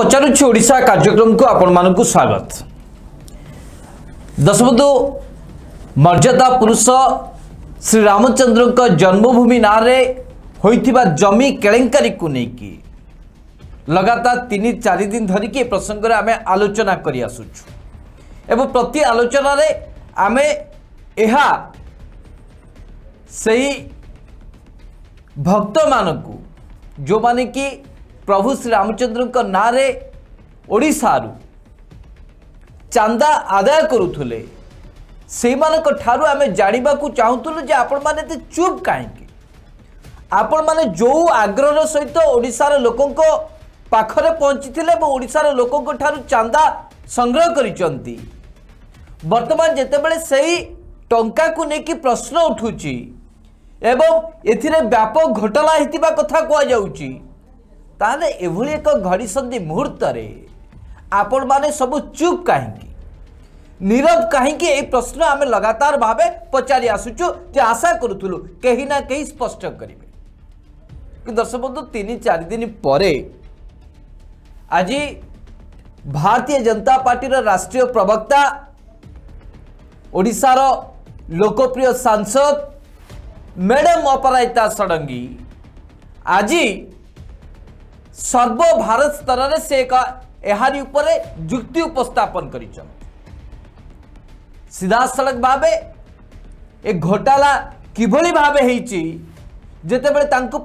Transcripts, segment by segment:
पचारूसा कार्यक्रम को आपण मान स्वागत दशबंधु मर्यादा पुरुष श्री रामचंद्र जन्मभूमि ना होता जमी के नहीं कि लगातार तीन चार दिन धरिकी प्रसंग आम आलोचना कर प्रति आलोचन आम यह भक्त मान जो मैंने कि ପ୍ରଭୁ ଶ୍ରୀରାମଚନ୍ଦ୍ରଙ୍କ ନାଁରେ ଓଡ଼ିଶାରୁ ଚାନ୍ଦା ଆଦାୟ କରୁଥିଲେ ସେଇମାନଙ୍କ ଠାରୁ ଆମେ ଜାଣିବାକୁ ଚାହୁଁଥିଲୁ ଯେ ଆପଣମାନେ ଏତେ ଚୁପ୍ କାହିଁକି ଆପଣମାନେ ଯେଉଁ ଆଗ୍ରହର ସହିତ ଓଡ଼ିଶାର ଲୋକଙ୍କ ପାଖରେ ପହଞ୍ଚିଥିଲେ ଏବଂ ଓଡ଼ିଶାର ଲୋକଙ୍କ ଠାରୁ ଚାନ୍ଦା ସଂଗ୍ରହ କରିଛନ୍ତି ବର୍ତ୍ତମାନ ଯେତେବେଳେ ସେହି ଟଙ୍କାକୁ ନେଇକି ପ୍ରଶ୍ନ ଉଠୁଛି ଏବଂ ଏଥିରେ ବ୍ୟାପକ ଘଟଣା ହୋଇଥିବା କଥା କୁହାଯାଉଛି ताले एभली एक घड़ी सन्धि मुहूर्त आपण माने सब चुप कहीं नीरव कहीं प्रश्न आम लगातार भाव पचारि आसुचु जो आशा करूल कहीं ना कहीं स्पष्ट करेंगे दर्शक बंधु तीन चार दिन पर आज भारतीय जनता पार्टी राष्ट्रीय प्रवक्ता ओडार लोकप्रिय सांसद मैडम अपराजिता षडंगी आज सर्व भारत स्तर में से एक यारी जुक्ति उपस्थापन कर सीधा सड़क भाव ए घोटाला किभली भाव जिते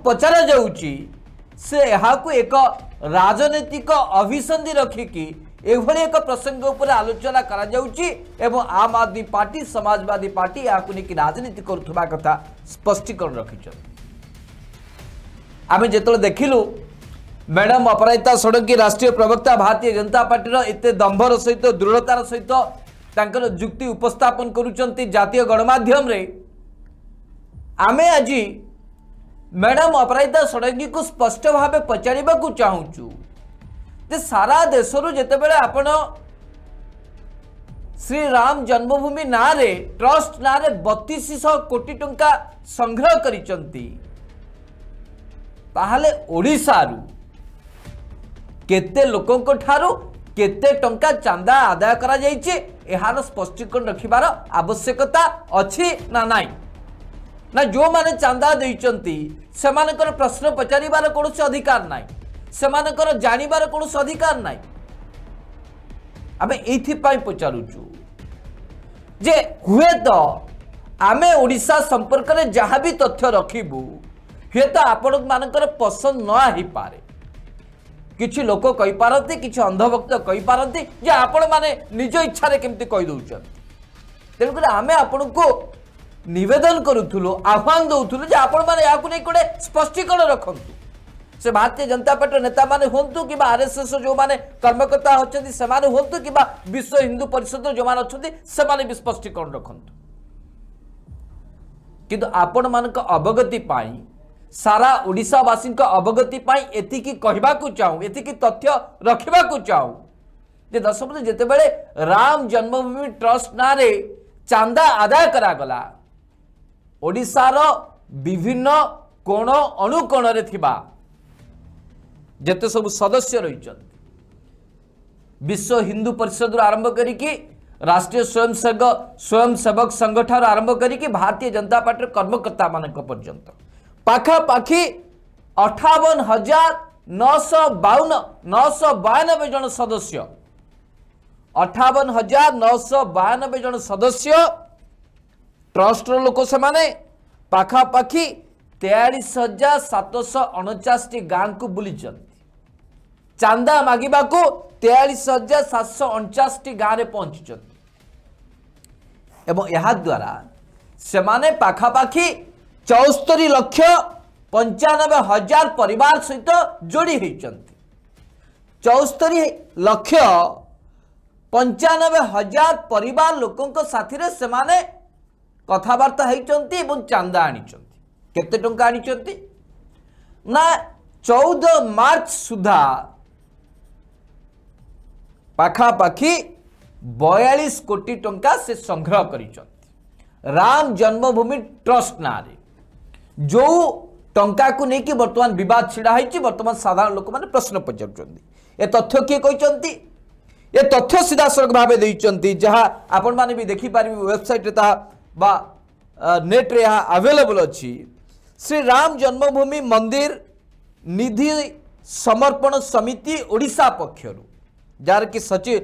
पचार से यहाँ एक राजनैतिक अभिसंधि रखिकी एक प्रसंग उपर आलोचना करा एवं आम आदमी पार्टी समाजवादी पार्टी यहाँ को लेकिन राजनीति करुवा कथा स्पष्टीकरण रखिंट आम जो देखिलू मैडम अपराजिता षडंगी राष्ट्रीय प्रवक्ता भारतीय जनता पार्टी एत दम्भर सहित तो, दृढ़तार सहित तो, जुक्ति उपस्थापन करतीय गणमाध्यम आम आज मैडम अपराजिता षडंगी को स्पष्ट भाव पचार सारा देशर जितेबले श्री राम जन्मभूमि ना ट्रस्ट ना बतीस शह कोटी टाँह संग्रह करशारू କେତେ ଲୋକଙ୍କଠାରୁ କେତେ ଟଙ୍କା ଚାନ୍ଦା ଆଦାୟ କରାଯାଇଛି ଏହାର ସ୍ପଷ୍ଟୀକରଣ ରଖିବାର ଆବଶ୍ୟକତା ଅଛି ନା ନାହିଁ ନା ଯେଉଁମାନେ ଚାନ୍ଦା ଦେଇଛନ୍ତି ସେମାନଙ୍କର ପ୍ରଶ୍ନ ପଚାରିବାର କୌଣସି ଅଧିକାର ନାହିଁ ସେମାନଙ୍କର ଜାଣିବାର କୌଣସି ଅଧିକାର ନାହିଁ ଆମେ ଏଇଥିପାଇଁ ପଚାରୁଛୁ ଯେ ହୁଏତ ଆମେ ଓଡ଼ିଶା ସମ୍ପର୍କରେ ଯାହା ବି ତଥ୍ୟ ରଖିବୁ ହୁଏତ ଆପଣମାନଙ୍କର ପସନ୍ଦ ନ ଆସିପାରେ କିଛି ଲୋକ କହିପାରନ୍ତି କିଛି ଅନ୍ଧଭକ୍ତ କହିପାରନ୍ତି ଯେ ଆପଣମାନେ ନିଜ ଇଚ୍ଛାରେ କେମିତି କହିଦେଉଛନ୍ତି ତେଣୁକରି ଆମେ ଆପଣଙ୍କୁ ନିବେଦନ କରୁଥିଲୁ ଆହ୍ୱାନ ଦେଉଥିଲୁ ଯେ ଆପଣମାନେ ଏହାକୁ ନେଇ ଗୋଟେ ସ୍ପଷ୍ଟୀକରଣ ରଖନ୍ତୁ ସେ ଭାରତୀୟ ଜନତା ପାର୍ଟିର ନେତାମାନେ ହୁଅନ୍ତୁ କିମ୍ବା ଆର୍ଏସ୍ଏସ୍ ଯେଉଁମାନେ କର୍ମକର୍ତ୍ତା ଅଛନ୍ତି ସେମାନେ ହୁଅନ୍ତୁ କିମ୍ବା ବିଶ୍ୱ ହିନ୍ଦୁ ପରିଷଦର ଯେଉଁମାନେ ଅଛନ୍ତି ସେମାନେ ବି ସ୍ପଷ୍ଟୀକରଣ ରଖନ୍ତୁ କିନ୍ତୁ ଆପଣମାନଙ୍କ ଅବଗତି ପାଇଁ सारा ओडावासी अवगति एतिक कहवाक चाहूँ एतिक तथ्य रखा चाहूँ जे दशपथ जितेबाला राम जन्मभूमि ट्रस्ट ना चांदा आदाय करागला ओडार विभिन्न कोण अणुकोण जिते सब सदस्य रही विश्व हिंदू परिषद आरंभ करी राष्ट्रीय स्वयंसेवक स्वयंसेवक संघ ठार आरंभ करी भारतीय जनता पार्टी कर्मकर्ता मान पर्यटन ପାଖାପାଖି ଅଠାବନ ହଜାର ନଅଶହ ବାଉନ ନଅଶହ ବୟାନବେ ଜଣ ସଦସ୍ୟ ଅଠାବନ ହଜାର ନଅଶହ ବୟାନବେ ଜଣ ସଦସ୍ୟ ଟ୍ରଷ୍ଟର ଲୋକ ସେମାନେ ପାଖାପାଖି ତେୟାଳିଶ ହଜାର ସାତଶହ ଅଣଚାଶଟି ଗାଁକୁ ବୁଲିଛନ୍ତି ଚାନ୍ଦା ମାଗିବାକୁ ତେୟାଳିଶ ହଜାର ସାତଶହ ଅଣଚାଶଟି ଗାଁରେ ପହଞ୍ଚିଛନ୍ତି ଏବଂ ଏହାଦ୍ୱାରା ସେମାନେ ପାଖାପାଖି चौस्तरी लक्ष पंचानबे हजार परिवार सहित जोड़ी होती चौस्तरी लक्ष पंचानबे हजार परिवार लोकों कथबार्ता होती चंदा आनी टा आनी चौदह मार्च सुधा पखापाखी बयालीस कोटी टंका से संग्रह कर राम जन्मभूमि ट्रस्ट नारे जो ଟଙ୍କାକୁ ନେଇକି ବର୍ତ୍ତମାନ ବିବାଦ ଛିଡ଼ା ହୋଇଛି ବର୍ତ୍ତମାନ ସାଧାରଣ ଲୋକମାନେ ପ୍ରଶ୍ନ ପଚାରୁଛନ୍ତି ଏ ତଥ୍ୟ କିଏ କହିଛନ୍ତି ଏ ତଥ୍ୟ ସିଧାସଳଖ ଭାବେ ଦେଇଛନ୍ତି ଯାହା ଆପଣମାନେ ବି ଦେଖିପାରିବେ ୱେବସାଇଟ୍ରେ ତାହା ବା ନେଟ୍ରେ ଏହା ଆଭେଲେବଲ୍ ଅଛି ଶ୍ରୀରାମ ଜନ୍ମଭୂମି ମନ୍ଦିର ନିଧି ସମର୍ପଣ ସମିତି ଓଡ଼ିଶା ପକ୍ଷରୁ ଯାହାର କି ସଚିବ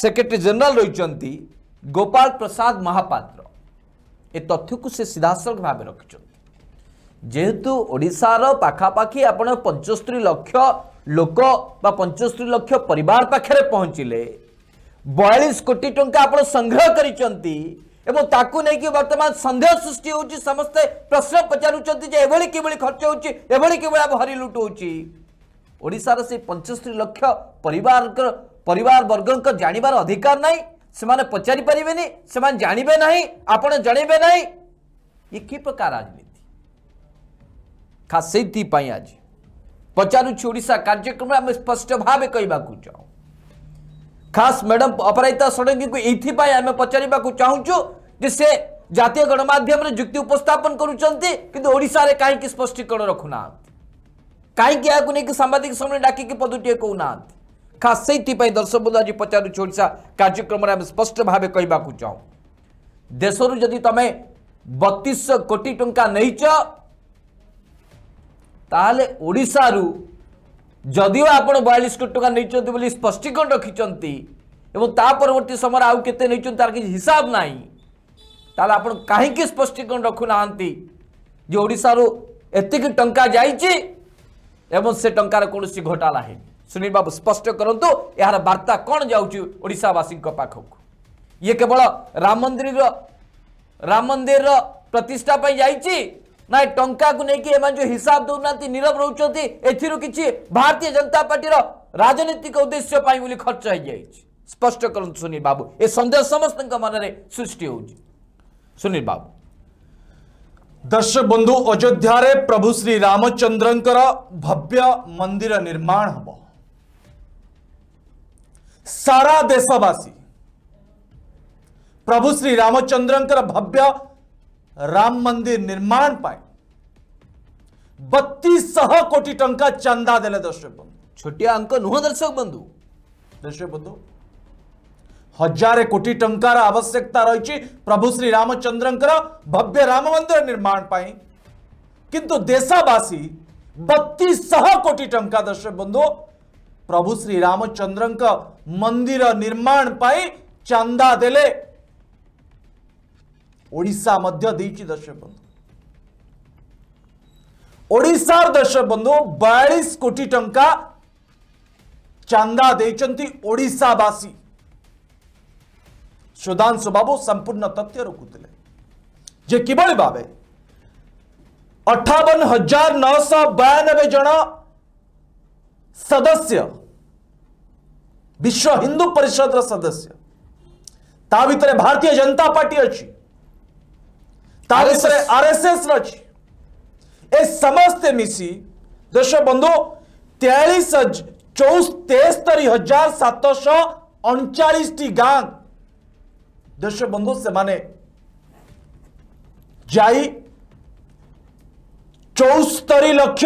ସେକ୍ରେଟାରୀ ଜେନେରାଲ ରହିଛନ୍ତି ଗୋପାଳ ପ୍ରସାଦ ମହାପାତ୍ର ଏ ତଥ୍ୟକୁ ସେ ସିଧାସଳଖ ଭାବେ ରଖିଛନ୍ତି जेहेतु ओडार पखापाखी आप पंचस्तरी लक्ष लोक पंचस्तरी लक्ष पर पाखे पहुँचले बयालीस कोटी टाँह संग्रह कर सन्देह सृष्टि होते प्रश्न पचारूँ कि खर्च होरी लुट होशार से पंचस्तरी लक्ष पर वर्ग का जानवर अधिकार नहीं पचारिपारे से जानवे ना आप जानवे ना ये कि प्रकार आज खास से आज पचारुची कार्यक्रम आम स्पष्ट भाव कह खास मैडम अपराजिता षडंगी को ये आम पचार चाहूँ जे से जितिय गणमाध्यम जुक्ति उपस्थापन करशार कहीं स्पष्टीकरण रखुना कहीं सांबादिक समय डाक पदुटे कौना खास से दर्शक बंधु आज पचारुची कार्यक्रम आम स्पष्ट भाव कह चाहूँ देश जदि तुम बतीस कोटी टा नहींच ताले ओडारू जदि आप बयालीस कोटी टाँग नहीं बोली स्पष्टीकरण रखिंट परवर्त समय आउ के तार कि हिसाब ना ताले आप कहीं स्पष्टीकरण रखुना जो ओडारू एक टा जा कौन सी घोटाला है सुनील बाबू स्पष्ट करूँ यार बार्ता कौन जाशावासी पाखक ये केवल राम मंदिर राम मंदिर प्रतिष्ठा पर जा ना टा को लेकिन जो हिसाब दौना नीरव रोचे कि भारतीय जनता पार्टी राजनीतिक उद्देश्य पाई खर्च हो जाए स्पष्ट कर सुनील बाबू ए सन्देह समस्त मनरे सृष्टि हो सुनील बाबू दर्शक बंधु अयोध्या प्रभु श्री रामचंद्र भव्य मंदिर निर्माण हम सारा देशवासी प्रभु श्री रामचंद्र भव्य राम मंदिर निर्माण बत्तीस कोटी टंका चंदा देले दर्शक बंधु छोटिया अंक नुह दर्शक बंधु दर्शक बंधु हजारे कोटी टंकार आवश्यकता रही प्रभु श्री रामचंद्र भव्य राम मंदिर निर्माण किंतु देशवासी बत्तीस कोटी टंका दर्शक बंधु प्रभु श्री रामचंद्र मंदिर निर्माण चंदा देले ओडा दर्शकबंधु दर्शक बंधु बयालीस कोटी टंका चंदा देशावासी सुधांशु बाबू संपूर्ण तथ्य रखुले जे कि भाव अठावन हजार नौश बयानबे जन सदस्य विश्व हिंदू परिषद सदस्य ता भारतीय जनता पार्टी अच्छी आरएसएस ए समस्ते मिसी देश बंधु तेलीस तेस्तरी हजार सतश अणचाश टी दर्शक बंधु से माने जाई चौस्तरी लक्ष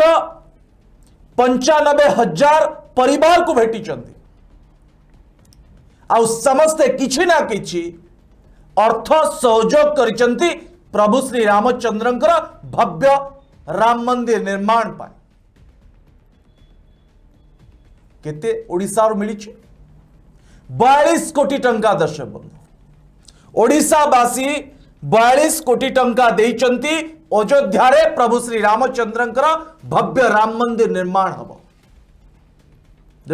पंचानबे हजार परिवार को भेटी आ समस्ते किछी ना कि अर्थ सहयोग करी चंती प्रभु श्री रामचंद्र भव्य राम मंदिर निर्माण पाए मिली बयालीस कोटी टंका दर्शक बंधु ओडावासी बयालीस कोटी टंका देती अयोध्या प्रभु श्री रामचंद्र भव्य राम मंदिर निर्माण हम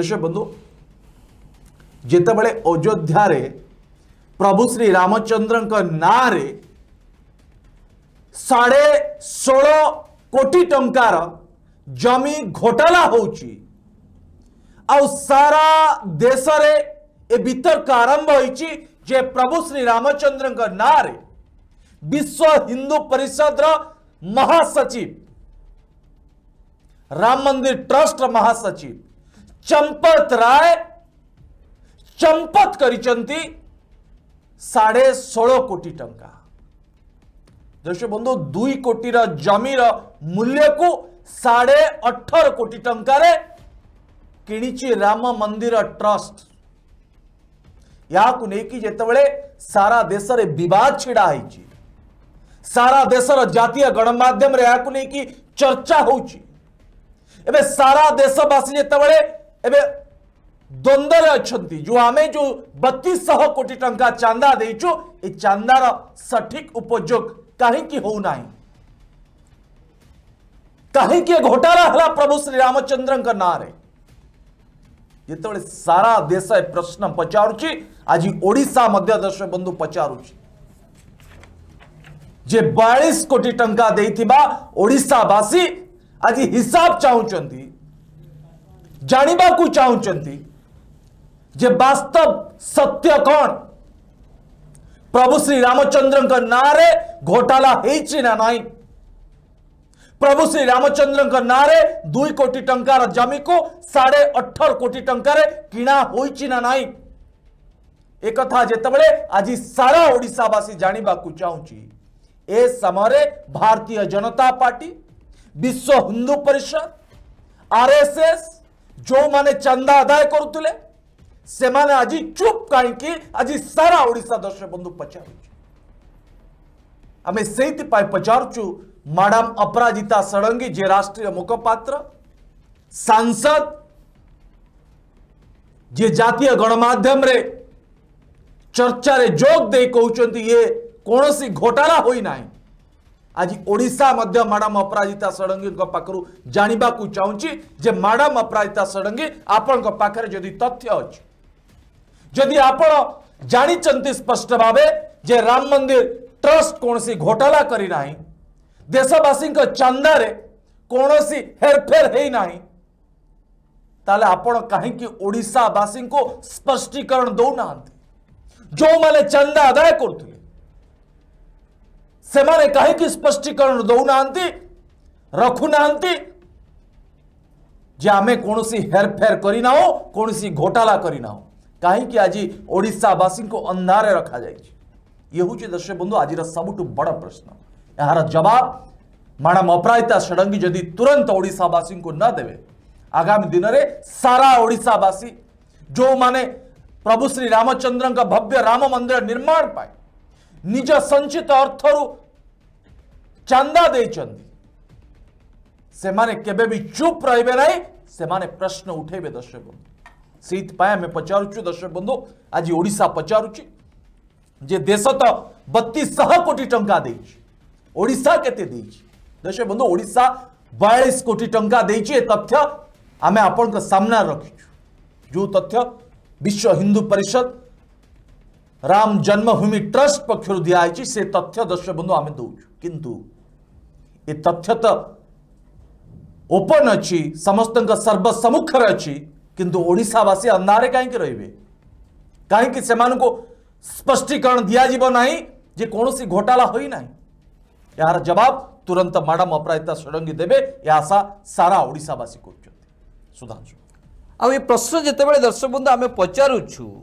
दर्शक बंधु बड़े अयोध्या प्रभु श्री रामचंद्र नारे साढ़े षोल कोटी टकर जमी घोटाला हो सारा देश वितर्क आरंभ हो प्रभु श्री रामचंद्र ना विश्व हिंदू परिषद महासचिव राम मंदिर ट्रस्ट महासचिव चंपत राय चंपत करोटी टाइम दर्शक बंधु दुई कोटी जमीर मूल्य को साढ़े अठर कोटी टकर राम मंदिर ट्रस्ट यहाँ कि जितेबले सारा देश में बद छिड़ा सारा देश जातीय गणमाध्यम या चर्चा हो सारा देशवासी जितेबले द्वंद्व अच्छा जो आम जो बतीस कोटी टाइम चंदा देचु ये चंदार सठिक उपयोग कहीं ना कहीं के घोटाला है प्रभु श्री रामचंद्र नाँत सारा देश प्रश्न पचारुची आज ओडा मध्य देश बंधु पचारुची जे बयालीस कोटी टंका ओडावासी आज हिसाब चाहते जानवाक चाहते जे बास्तव सत्य कौन प्रभु श्री रामचंद्र ना घोटाला ना ना प्रभु श्री रामचंद्र नारे दुई कोटी टंकार जमी को साढ़े अठर कोटी टंकारे किना होई ना ना एक जिते आज सारा ओडावासी जानवा को चाहिए ए समय भारतीय जनता पार्टी विश्व हिंदू परिषद आरएसएस जो मैंने चंदा आदाय करूले से माने आज चुप कहीं आज सारा ओडा दर्शक बंधु पचार आम से पचारु मैडम अपराजिता षडंगी जे राष्ट्रीय मुखपात्र सांसद जे जातीय गणमाध्यम रे चर्चा रे जोग दे कहते ये कौन सी घोटाला होना आज ओडा मैडम अपराजिता षडंगी पाखु को चाहिए जे मैडम अपराजिता षडंगी आपण पाखे जदि तथ्य अच्छी जदि आप जानते स्पष्ट भाव जे राम मंदिर ट्रस्ट कौन घोटाला करना देशवासी चंदार कौन हेरफेर होना ताले आपण कहीं ओडावासी को स्पष्टीकरण दौना जो मैंने चंदा आदाय कर कहीं स्पष्टीकरण दौना रखुना जे आम कौन हेरफेर करना कौन घोटाला करना कहीं आज ओडावासी को अंधार रखा जाए हूँ दर्शक बंधु आज सब बड़ प्रश्न यार जवाब मैडम अपराजिता षडंगी जदि तुरंत ओडावासी को न दे आगामी दिन में सारा ओडावासी जो मैंने प्रभु श्री रामचंद्र भव्य राम मंदिर निर्माण पर निज संचित अर्थर चंदा दे से माने चुप रही प्रश्न उठे दर्शक बंधु से आम पचारू दर्शक बंधु आज ओडा पचारू जे देश तो बतीश कोटी टाइम ओडा के दर्शक बंधु ओडा बयालीस कोटी टाइम दे तथ्य आम आपण रखीचु जो तथ्य विश्व हिंदू परिषद राम जन्मभूमि ट्रस्ट पक्ष दिखाई से तथ्य दर्शक बंधु आम दौ कि ये तथ्य तो ओपन अच्छी समस्त सर्वसम्मुखर अच्छी किंतु ओडावासी अंधारे कहीं रे कहीं स्पष्टीकरण दिज्व ना जे कौन सी घोटाला होना यार जवाब तुरंत मैडम अपराजिता षडंगी देवे यह आशा सारा ओडावासी करुधांशु आ प्रश्न जितेबाला दर्शक बंधु आम सीधा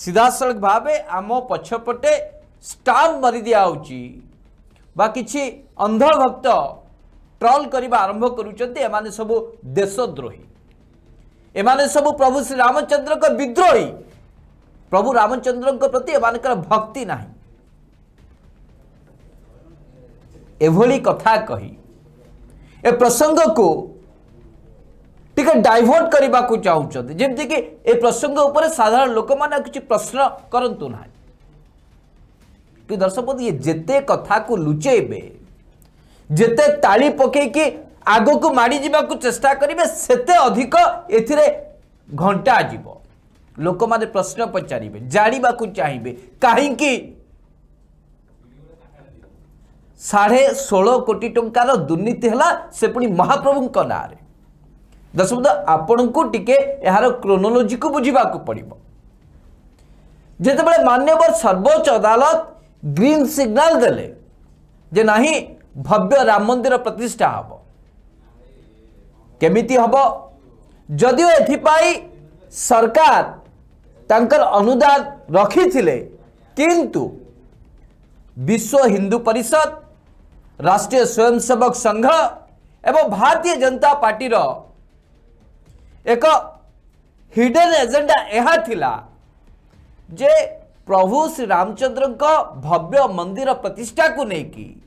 सीधासल भाव आम पक्षपटे स्टाम मारी दि बा कि अंधभक्त ट्रल करने आरंभ करोही सब देशद्रोही एम सब प्रभु श्री रामचंद्र विद्रोह प्रभु रामचंद्र प्रति एम भक्ति ना कथा कही ए प्रसंग को टी डाइवर्ट करने को चाहते जमीक ए प्रसंग उपर साधारण लोक मैंने किसी प्रश्न करतु ना कि दर्शक ये जिते कथा को लुचेबे जिते ताली पकई कि आग को माड़ी जावाक चेस्टा करेंगे सेत अधिक ए घंटा जीव लोक मैंने प्रश्न पचारे जानवाक चाहिए कहीं साढ़े षोल कोटी टकर दुर्नीति से पुणी महाप्रभु ना दशमत आपण को टी यार को बुझा पड़े जो मानव सर्वोच्च अदालत ग्रीन सिग्नाल देले भव्य राम मंदिर प्रतिष्ठा हाँ केमी हम जदि ए सरकार तांकर अनुदान रखी थे किंतु विश्व हिंदू परिषद राष्ट्रीय स्वयंसेवक संघ एवं भारतीय जनता पार्टी एक हिडन एजेंडा यह थिला जे प्रभु श्री रामचंद्र भव्य मंदिर प्रतिष्ठा को लेकिन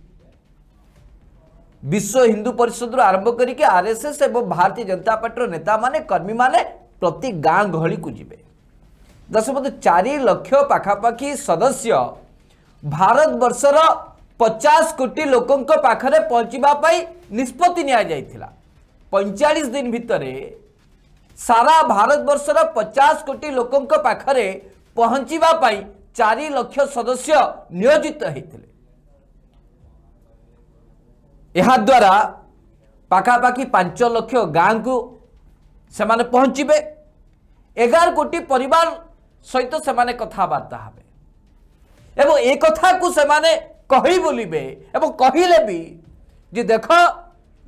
विश्व हिंदू परिषद आरंभ करके आरएसएस और भारतीय जनता पार्टी नेता मैंने कर्मी मैंने प्रति गाँ गहली को जी दशमलव चार लक्ष पखापाखि सदस्य भारत बर्षर पचास कोटी लोकों पाखे पहुँचापी निष्पत्ति पैंचाश दिन भितर सारा भारत बर्षर पचास कोटी लोकों पाखे पहुँचापी चार लक्ष सदस्य नियोजित होते यहाद्वारा पखापाखि पांच लक्ष गाँ को से पहुँचे एगार कोटी पर सहित तो से कथबार्ता हे एवं एक से बोलिए कहले भी जे देख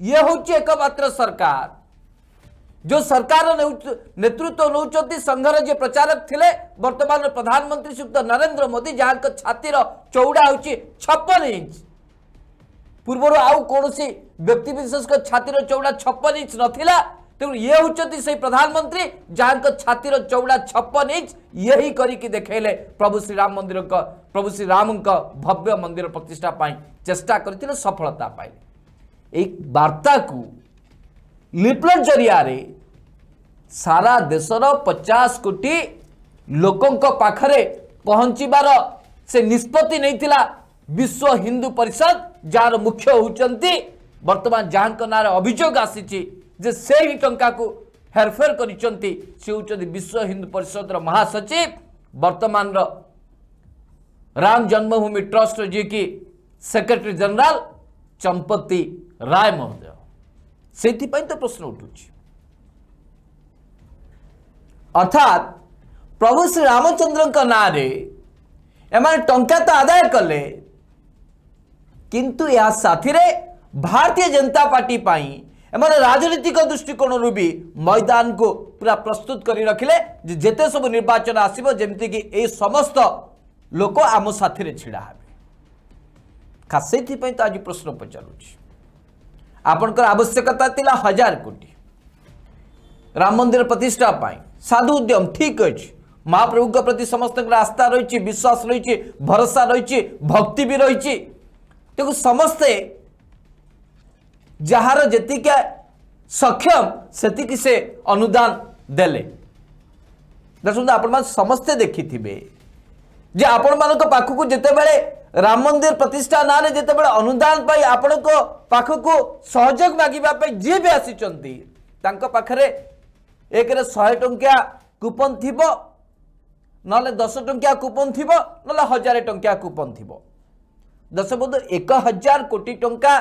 ये हूँ एकम्र सरकार जो सरकार नेतृत्व नौ संघर जी प्रचारक थे बर्तमान प्रधानमंत्री श्रीयुक्त नरेन्द्र मोदी जहाँ छातीर चौड़ा हूँ छपन इंच पूर्व आउ कौन व्यक्ति विशेष छाती चौड़ा छप्पन इंच ना तेणु ये होंगे से प्रधानमंत्री जहाँ छाती चौड़ा छप्पन इंच यही करके देखले प्रभु श्रीराम मंदिर प्रभु श्रीराम भव्य मंदिर प्रतिष्ठापाई चेष्टा कर सफलता पाई एक बार्ता को लिपलट जरिया सारा देश पचास कोटी लोक पाखे पहुँचार से निष्पत्ति विश्व हिंदू परिषद जार मुख्य होती बर्तमान जहाँ ना अभोग आसी से ही टा को हेरफेर कर विश्व हिंदू परिषद महासचिव बर्तमान Ram Janmabhoomi trust ji secretary general Champat Rai महोदय से तो प्रश्न उठू अर्थात प्रभु श्री रामचंद्र नाँ टा तो आदाय कले କିନ୍ତୁ ଏହା ସାଥିରେ ଭାରତୀୟ ଜନତା ପାର୍ଟି ପାଇଁ ଏମାନେ ରାଜନୈତିକ ଦୃଷ୍ଟିକୋଣରୁ ବି ମଇଦାନକୁ ପୁରା ପ୍ରସ୍ତୁତ କରି ରଖିଲେ ଯେ ଯେତେ ସବୁ ନିର୍ବାଚନ ଆସିବ ଯେମିତିକି ଏଇ ସମସ୍ତ ଲୋକ ଆମ ସାଥିରେ ଛିଡ଼ା ହେବେ ଖାସ୍ ସେଇଥିପାଇଁ ତ ଆଜି ପ୍ରଶ୍ନ ପଚାରୁଛି ଆପଣଙ୍କର ଆବଶ୍ୟକତା ଥିଲା ହଜାର କୋଟି ରାମ ମନ୍ଦିର ପ୍ରତିଷ୍ଠା ପାଇଁ ସାଧୁ ଉଦ୍ୟମ ଠିକ୍ ଅଛି ମହାପ୍ରଭୁଙ୍କ ପ୍ରତି ସମସ୍ତଙ୍କର ଆସ୍ଥା ରହିଛି ବିଶ୍ୱାସ ରହିଛି ଭରସା ରହିଛି ଭକ୍ତି ବି ରହିଛି तेणु समस्ते जार जक सक्षम से अनुदान दे देखते आप समस्ते देखी थे जे आपण मान पाखक जिते बड़े राम मंदिर प्रतिष्ठा ना जिते बड़े अनुदान पाई आपण को पाखक सहयोग मागे जे भी आसीचारे एक शहे टाँचा कूपन थी ना दस टाँचा कूपन थी ना हजार टाँचा कूपन थी दशबोध एक हजार कोटी टंका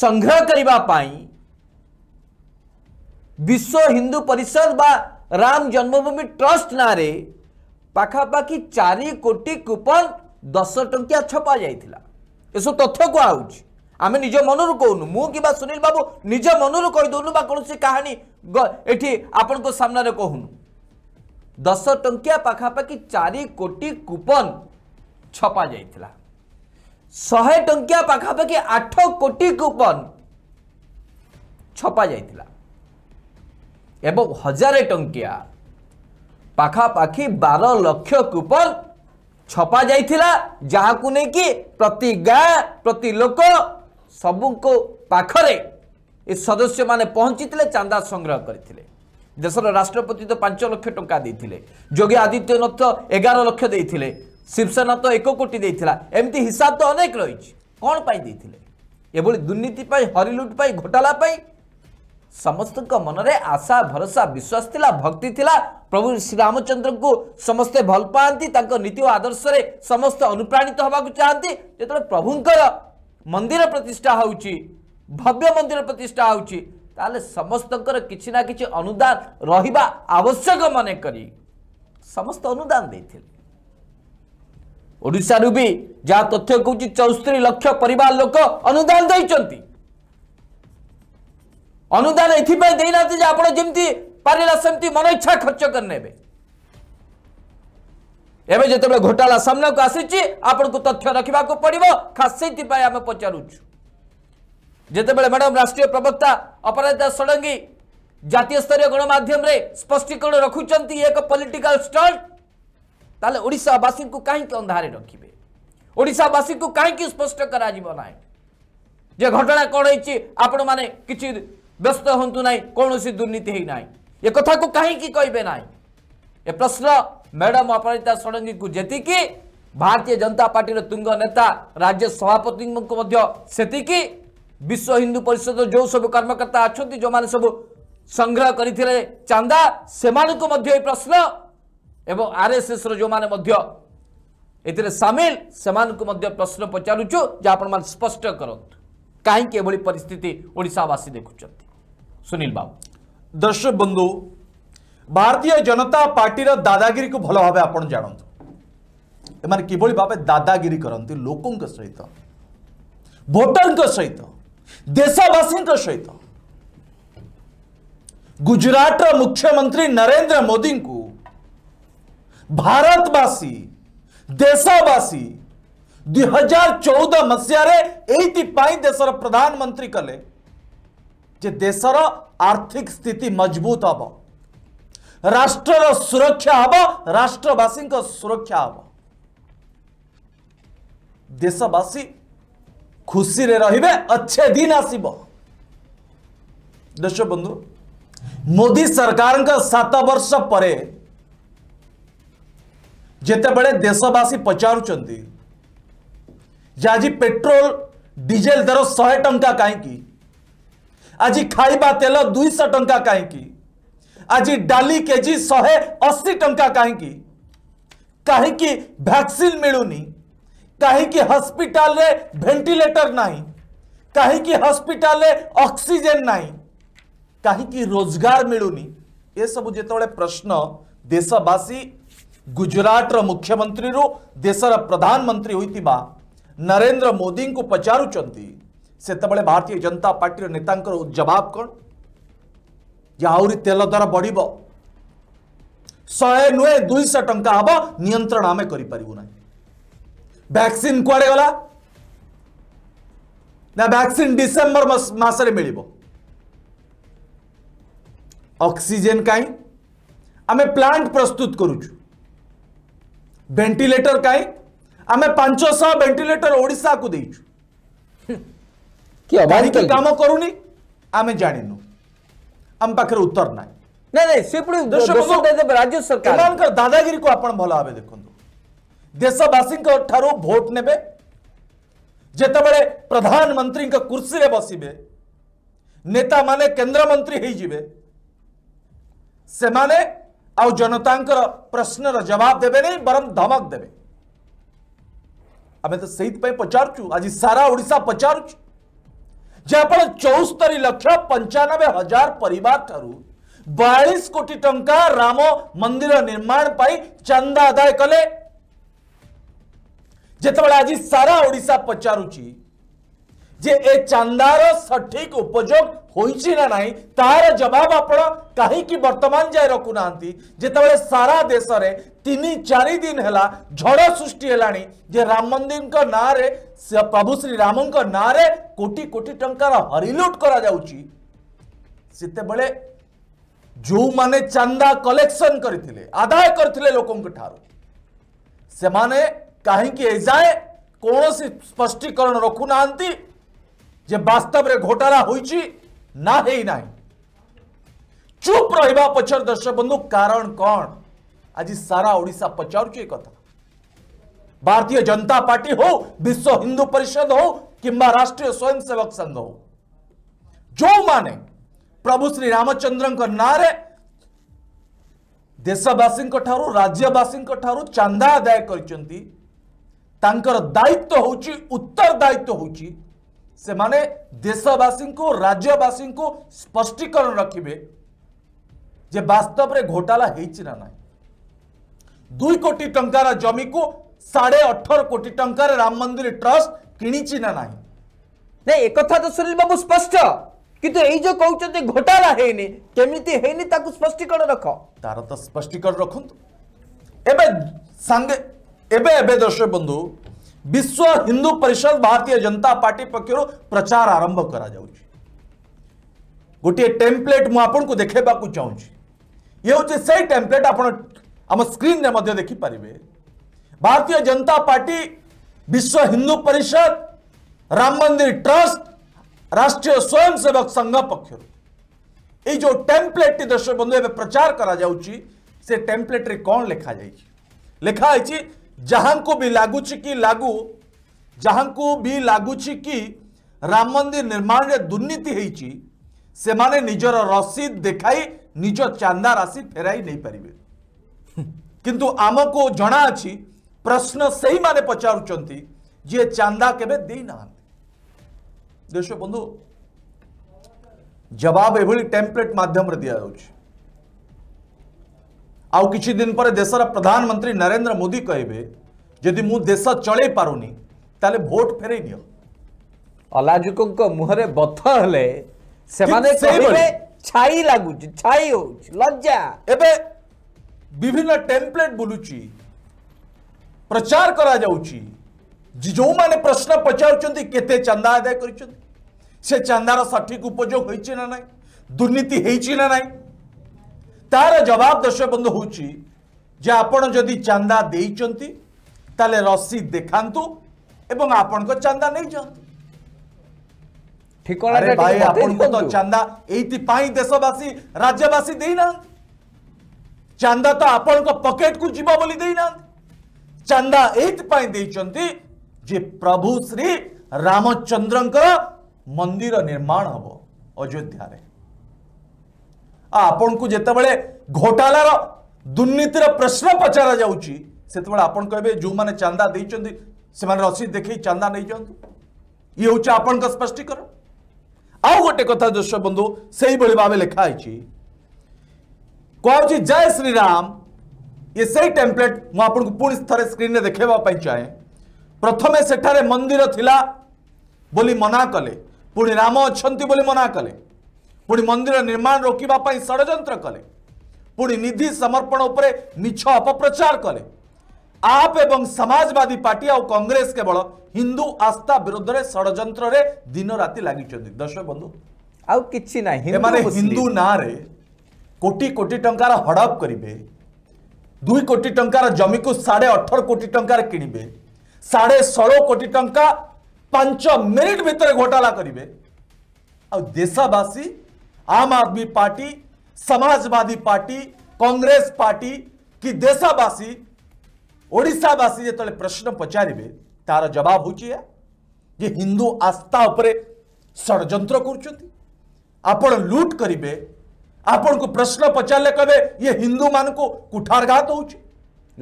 संग्रह करने विश्व हिंदू परिषद बा राम जन्मभूमि ट्रस्ट ना रे चार कोटी कूपन दस टिया छपा जाता सब तथ्य को आम निज मन कौन मुझे सुनील बाबू निज मन कहीदेन कौन सी कहानी आपण को सामने कहून दस टिया पखापाखि चार कोटी कूपन छपा जाता ଶହେ ଟଙ୍କିଆ ପାଖାପାଖି ଆଠ କୋଟି କୁପନ୍ ଛପା ଯାଇଥିଲା ଏବଂ ହଜାରେ ଟଙ୍କିଆ ପାଖାପାଖି ବାର ଲକ୍ଷ କୁପନ୍ ଛପା ଯାଇଥିଲା ଯାହାକୁ ନେଇକି ପ୍ରତି ଗାଁ ପ୍ରତି ଲୋକ ସବୁଙ୍କ ପାଖରେ ଏ ସଦସ୍ୟମାନେ ପହଞ୍ଚିଥିଲେ ଚାନ୍ଦା ସଂଗ୍ରହ କରିଥିଲେ ଦେଶର ରାଷ୍ଟ୍ରପତି ତ ପାଞ୍ଚ ଲକ୍ଷ ଟଙ୍କା ଦେଇଥିଲେ ଯୋଗୀ ଆଦିତ୍ୟନାଥ ଏଗାର ଲକ୍ଷ ଦେଇଥିଲେ ଶିବସେନା ତ ଏକ କୋଟି ଦେଇଥିଲା ଏମିତି ହିସାବ ତ ଅନେକ ରହିଛି କ'ଣ ପାଇଁ ଦେଇଥିଲେ ଏଭଳି ଦୁର୍ନୀତି ପାଇଁ ହରିଲୁଟ୍ ପାଇଁ ଘୋଟାଲା ପାଇଁ ସମସ୍ତଙ୍କ ମନରେ ଆଶା ଭରସା ବିଶ୍ୱାସ ଥିଲା ଭକ୍ତି ଥିଲା ପ୍ରଭୁ ଶ୍ରୀରାମଚନ୍ଦ୍ରଙ୍କୁ ସମସ୍ତେ ଭଲ ପାଆନ୍ତି ତାଙ୍କ ନୀତି ଓ ଆଦର୍ଶରେ ସମସ୍ତେ ଅନୁପ୍ରାଣିତ ହେବାକୁ ଚାହାନ୍ତି ଯେତେବେଳେ ପ୍ରଭୁଙ୍କର ମନ୍ଦିର ପ୍ରତିଷ୍ଠା ହେଉଛି ଭବ୍ୟ ମନ୍ଦିର ପ୍ରତିଷ୍ଠା ହେଉଛି ତାହେଲେ ସମସ୍ତଙ୍କର କିଛି ନା କିଛି ଅନୁଦାନ ରହିବା ଆବଶ୍ୟକ ମନେକରି ସମସ୍ତେ ଅନୁଦାନ ଦେଇଥିଲେ ओडारू भी जहाँ तथ्य तो कहूँ चौस्तरी लक्ष पर लोक अनुदान देखते अनुदान ये ना आप पारा से खर्च करे एवं जो घोटाला सामना को आसी को तथ्य रखा पड़ो खास से आम पचारूँ जिते मैडम राष्ट्रीय प्रवक्ता अपराजिता षडंगी जतियों स्तर गणमाम स्पष्टीकरण रखुच्च एक पॉलिटिकल स्टंट তাহলে ওড়িশাবাসীকে কাহিকি অন্ধারে রখিবে ওড়িশাবাসীকে কাহিকি স্পষ্ট করা যাব না যে ঘটনা কোণ হয়েছে আপন মানে কিছু ব্যস্ত হন্তু না কৌশি দুর্নীতি হই না এ কথা কাহিকি কইবে না এ প্রশ্ন ম্যাডাম অপরাজিতা ষড়ঙ্গী যেতিকি भारतीय जनता पार्टी तुंग नेता राज्य सभापति से विश्व हिंदू परिषद जो सब कर्मकर्ता अच्छा जो मैंने सब संग्रह कर चांदा से प्रश्न एवं आरएसएस जो माने मैंने सामिल से प्रश्न पचारूँ जहाँ आप स्पष्ट करूँ कहीं पिस्थित ओडावासी देखुं सुनील बाबू दर्शक बंधु भारतीय जनता पार्टी दादागिरी को भल भाव आप जानतुमें किभ भाव दादागिरी करती लोकों सहित भोटर सहित देशवासी सहित गुजरात मुख्यमंत्री नरेन्द्र मोदी को भारतवासी देशवासी दुहजार चौदह मसीह देशर प्रधानमंत्री कले जे देशर आर्थिक स्थिति मजबूत हम राष्ट्र सुरक्षा हम राष्ट्रवासी सुरक्षा हम देशवासी खुशी रे रे अच्छे दिन आसब दर्श बंधु मोदी सरकार का सात वर्ष पर जिते बड़े आज पेट्रोल डीजेल दर शहे टा कहीं आज खाइबा तेल दुईश टा कहीं आज डाली के जी शहे अशी टा कहीं कहीं भैक्सीन मिलूनी कहीं हस्पिटाल भेन्टिलेटर ना कहीं हस्पिटाल अक्सीजे ना कहीं रोजगार मिलूनी ये सब जो प्रश्न देशवासी गुजरात मुख्यमंत्री देशर प्रधानमंत्री होता नरेन्द्र मोदी को पचारुंतले भारतीय जनता पार्टी नेता जवाब कौन जे आल दर बढ़े शहे नुहे दुईश टा हम नियंत्रण आम करना भैक्सीन कड़े गला ना भैक्सीन डिसेम्बर मसरे मिल ऑक्सीजन कहीं आम प्लांट प्रस्तुत करुचु भेटिलेटर कहीं आम पांच शह भेटिलेटर ओडा को কি কাম করুনি আমি জানিনু राज्य सरकार दादागिरी को आज भल भाव देखु तो। देशवासी भोट ने जोबले प्रधानमंत्री कुर्सी में बसवे नेता माने केन्द्रमंत्री से आ जनता प्रश्न जवाब देवे नहीं बर धमक देवे आम तो सही तो पचारु आज सारा ओडा पचार चौस्तरी लक्ष पंचानबे हजार परिवार ठार बयालीस कोटी टंका राम मंदिर निर्माण पर चंदा आदाय कले जो आज सारा ओडा पचारूची जे ए चंदार सठिक उपयोग हो ना तार जवाब आप कहीं बर्तमान जाए रखुना जिते सारा देश में तीन चार दिन है झड़ सृष्टि जे राम मंदिर ना प्रभु श्री राम ना कोटि कोटि हरिलुट कर जो माने चंदा कलेक्शन करते आदाय करते लोकों ठारू से कहीं एजाए कौन स्पष्टीकरण रखुना যে বাস্তবরে ঘোটালা হয়েছি ना হই না চুপ রহবা পছর দর্শক বন্ধু কারণ কণ আজ সারা ওড়শা পচারুছি কথা भारतीय जनता पार्टी हो विश्व हिंदू परिषद हो कि राष्ट्रीय स्वयंसेवक संघ हो जो माने प्रभु श्री रामचंद्र ना देशवासी राज्यवासी चांदा आदाय कर दायित्व हूँ उत्तरदायित्व हूँ ସେମାନେ ଦେଶବାସୀଙ୍କୁ ରାଜ୍ୟବାସୀଙ୍କୁ ସ୍ପଷ୍ଟୀକରଣ ରଖିବେ ଯେ ବାସ୍ତବରେ ଘୋଟାଲା ହେଇଛି ନା ନାହିଁ ଦୁଇ କୋଟି ଟଙ୍କାର ଜମିକୁ ସାଢ଼େ ଅଠର କୋଟି ଟଙ୍କାରେ ରାମ ମନ୍ଦିର ଟ୍ରଷ୍ଟ କିଣିଛି ନା ନାହିଁ ନାଇଁ ଏକଥା ତ ସୁନୀଲ ବାବୁ ସ୍ପଷ୍ଟ କିନ୍ତୁ ଏଇ ଯୋଉ କହୁଛନ୍ତି ଘୋଟାଲା ହେଇନି କେମିତି ହେଇନି ତାକୁ ସ୍ପଷ୍ଟୀକରଣ ରଖ ତାର ତ ସ୍ପଷ୍ଟୀକରଣ ରଖନ୍ତୁ ଏବେ ସାଙ୍ଗେ ଏବେ ଏବେ ଦର୍ଶକ ବନ୍ଧୁ विश्व हिंदू परिषद भारतीय जनता पार्टी पक्ष प्रचार आरंभ कर गोटे टेम्प्लेट मुझे देखा चाहिए ये हूँ से टेम्पलेट आम स्क्रीन में देखिपारे भारतीय जनता पार्टी विश्व हिंदू परिषद राम मंदिर ट्रस्ट राष्ट्रीय स्वयंसेवक संघ पक्ष जो टेम्पलेट दर्शक बंधु प्रचार करा कर टेम्पलेट कौन लेखाई लेखाई जहां को भी लगुच कि लगू जहां को भी लगुच कि राम मंदिर निर्माण में दुर्नीति से माने निजर रसीद देखा निज चांदा राशि फेर नहीं पारे किंतु आम को जना अच्छी प्रश्न से ही माने पचारे चंदा केवे देना बंधु जवाब ये टेम्पलेट मध्यम दि जाऊँगी आन पर देशर प्रधानमंत्री नरेन्द्र मोदी कहे जदि मुश चल पार नहीं भोट फेर अलाजुक मुहर बथ छाई लगुच छाई हो लज्जा एवं विभिन्न टेम्प्लेट बुलू प्रचार करा जो माने प्रश्न पचारे चंदा आदाय कर सठिक उपयोग हो ना दुर्नीति ना नाई तार जवाब दर्शक बंधु हूँ जे आपड़ी चंदा दे ताले रसी देखा एवं आपण चंदा नहीं जातु यही देशवासी राज्यवासी देना तो आपण को पकेट चंदा यही प्रभु श्री रामचंद्र मंदिर निर्माण हम अयोध्या आपण को जितेबले घोटालार दुर्नीतिर प्रश्न पचारा जाते आप जो मैंने चंदा दे रसीद देख चंदा नहीं जातु ये हूँ आपण का स्पष्टीकरण आउ गोटे कथा दर्शक बंधु से भाव लिखाई कह जय राम ये से टेम्पलेट मुझे पुणी थे स्क्रीन देखे चाहे प्रथम सेठार मंदिर थी बोली मना कले पुणी राम अच्छा मना कले ପୁଣି मंदिर निर्माण रोकवाई षड्र कले पुणी निधि समर्पण ସମର୍ପଣ अपप्रचार कले आप एवं समाजवादी पार्टी आ कांग्रेस केवल हिंदू आस्था विरोध में षड़ दिन राति लगी दर्शक बंधु आउ कि ना हिंदू ना कोटी कोटी टकर हड़प करेंगे दुई कोटी ट जमी को साढ़े अठर कोटी टंकार साढ़े षोल कोटी टंका मिनिट भोटाला करेंगे आशवासी Aam Aadmi Party Samajwadi Party Congress Party कि देशवासी ओडावासी जो प्रश्न पचारे तार जवाब हूँ ये हिंदू आस्था उपरे षड्र कर लुट करेंगे आपण को प्रश्न पचारे कह ये हिंदू मान को कुठारघात हो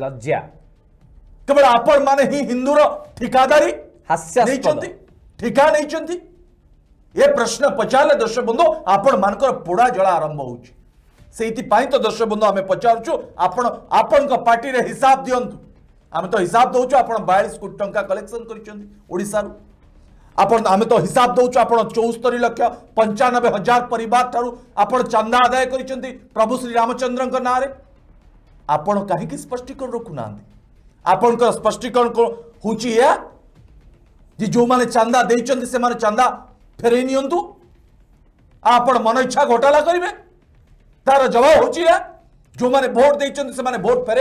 लज्जा केवल आपण माने ही हिंदू रिकादारी ठिका नहीं ये प्रश्न पचारे दर्शक बंधु आपण मान पोड़ा जला आरंभ हो तो दर्शक बंधु आम पचारु आपण पार्टी हिसाब दिं आम तो हिसाब दौ आप बयालीस कोटी टाइम कलेक्शन करशार तो हिसाब दौ आप चौस्तरी लक्ष पंचानबे हजार परिवार आप चंदा आदाय कर प्रभु श्री रामचंद्र नाँ से कहीं स्पष्टीकरण रखुना आपण स्पष्टीकरण हूँ या जो मैंने चंदा देने चंदा आप मन इच्छा घोटाला करेंगे तार जवाब हूँ जो मैंने भोट देखते भोट फेर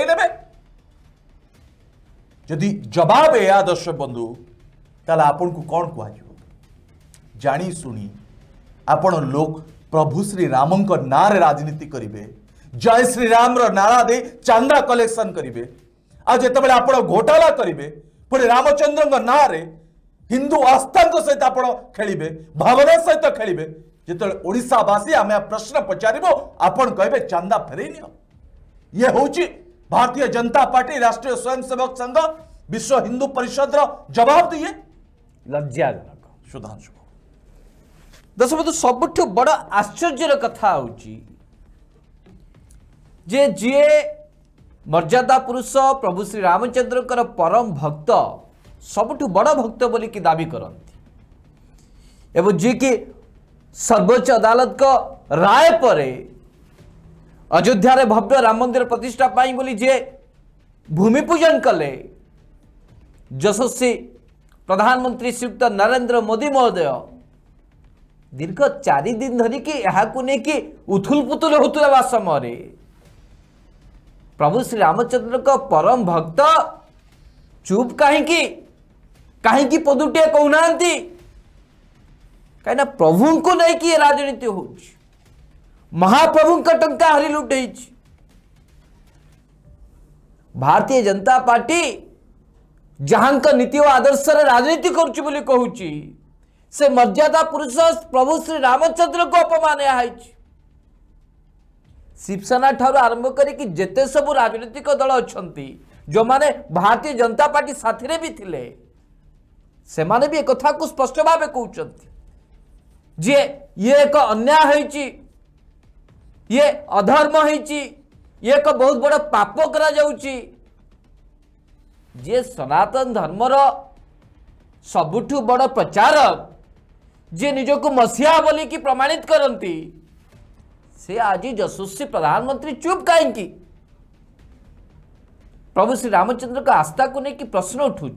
जदि जवाब या दर्शक बंधु तपण को कौन कह जाशुणी आपण प्रभु श्री राम राजनीति करेंगे जय श्री राम नारा दे चांदा कलेक्शन करेंगे आज जो आप घोटाला करेंगे पुणे रामचंद्र ना हिंदू आस्था सहित आप खेल भावना सहित खेल जोशावासी आम प्रश्न पचार कहे चांदा फेरे नि हूँ भारतीय जनता पार्टी राष्ट्रीय स्वयंसेवक संघ विश्व हिंदू परिषद रवाब दिए लज्जाजनक सुधांशु ଦଶବନ୍ଧୁ सब बड़ आश्चर्य कथा ହେଉଛି ଯେ ଯିଏ ମର୍ଯ୍ୟାଦା ପୁରୁଷ ପ୍ରଭୁ ଶ୍ରୀ ରାମଚନ୍ଦ୍ରଙ୍କର ପରମ सबुठ बड़ भक्त बोल कि दावी करती जी सर्वोच्च अदालत को राय पर अयोध्यार भव्य राम मंदिर प्रतिष्ठा बोली जे भूमि पूजन कले जशस्वी प्रधानमंत्री श्रीयुक्त नरेंद्र मोदी महोदय दीर्घ चार दिन धरिकी उथुल उथुलपुतुल हो समय प्रभु श्री रामचंद्र का परम भक्त चुप कहीं कहीं पदुटे कहना कहीं प्रभु को लेकिन ये राजनीति हो महाप्रभु टा हरि लुटे भारतीय जनता पार्टी जहां नीति और आदर्श राजनीति कर मर्यादा पुरुष प्रभु श्री रामचंद्र को अपमान शिवसेना ठार आरंभ करते सब राजनीतिक दल अच्छा जो मैंने भारतीय जनता पार्टी साथी भी थी से माने भी एक कथा को स्पष्ट भाव कहते जे ये एक अन्या ये अधर्म हो एक बहुत बड़ा पाप करा जे सनातन धर्मर सबुठ बड़ प्रचार जे निजक मसीहा बोली कि प्रमाणित करती से आज यशस्वी प्रधानमंत्री चुप कहीं प्रभु श्री रामचंद्र का आस्था को लेकिन प्रश्न उठू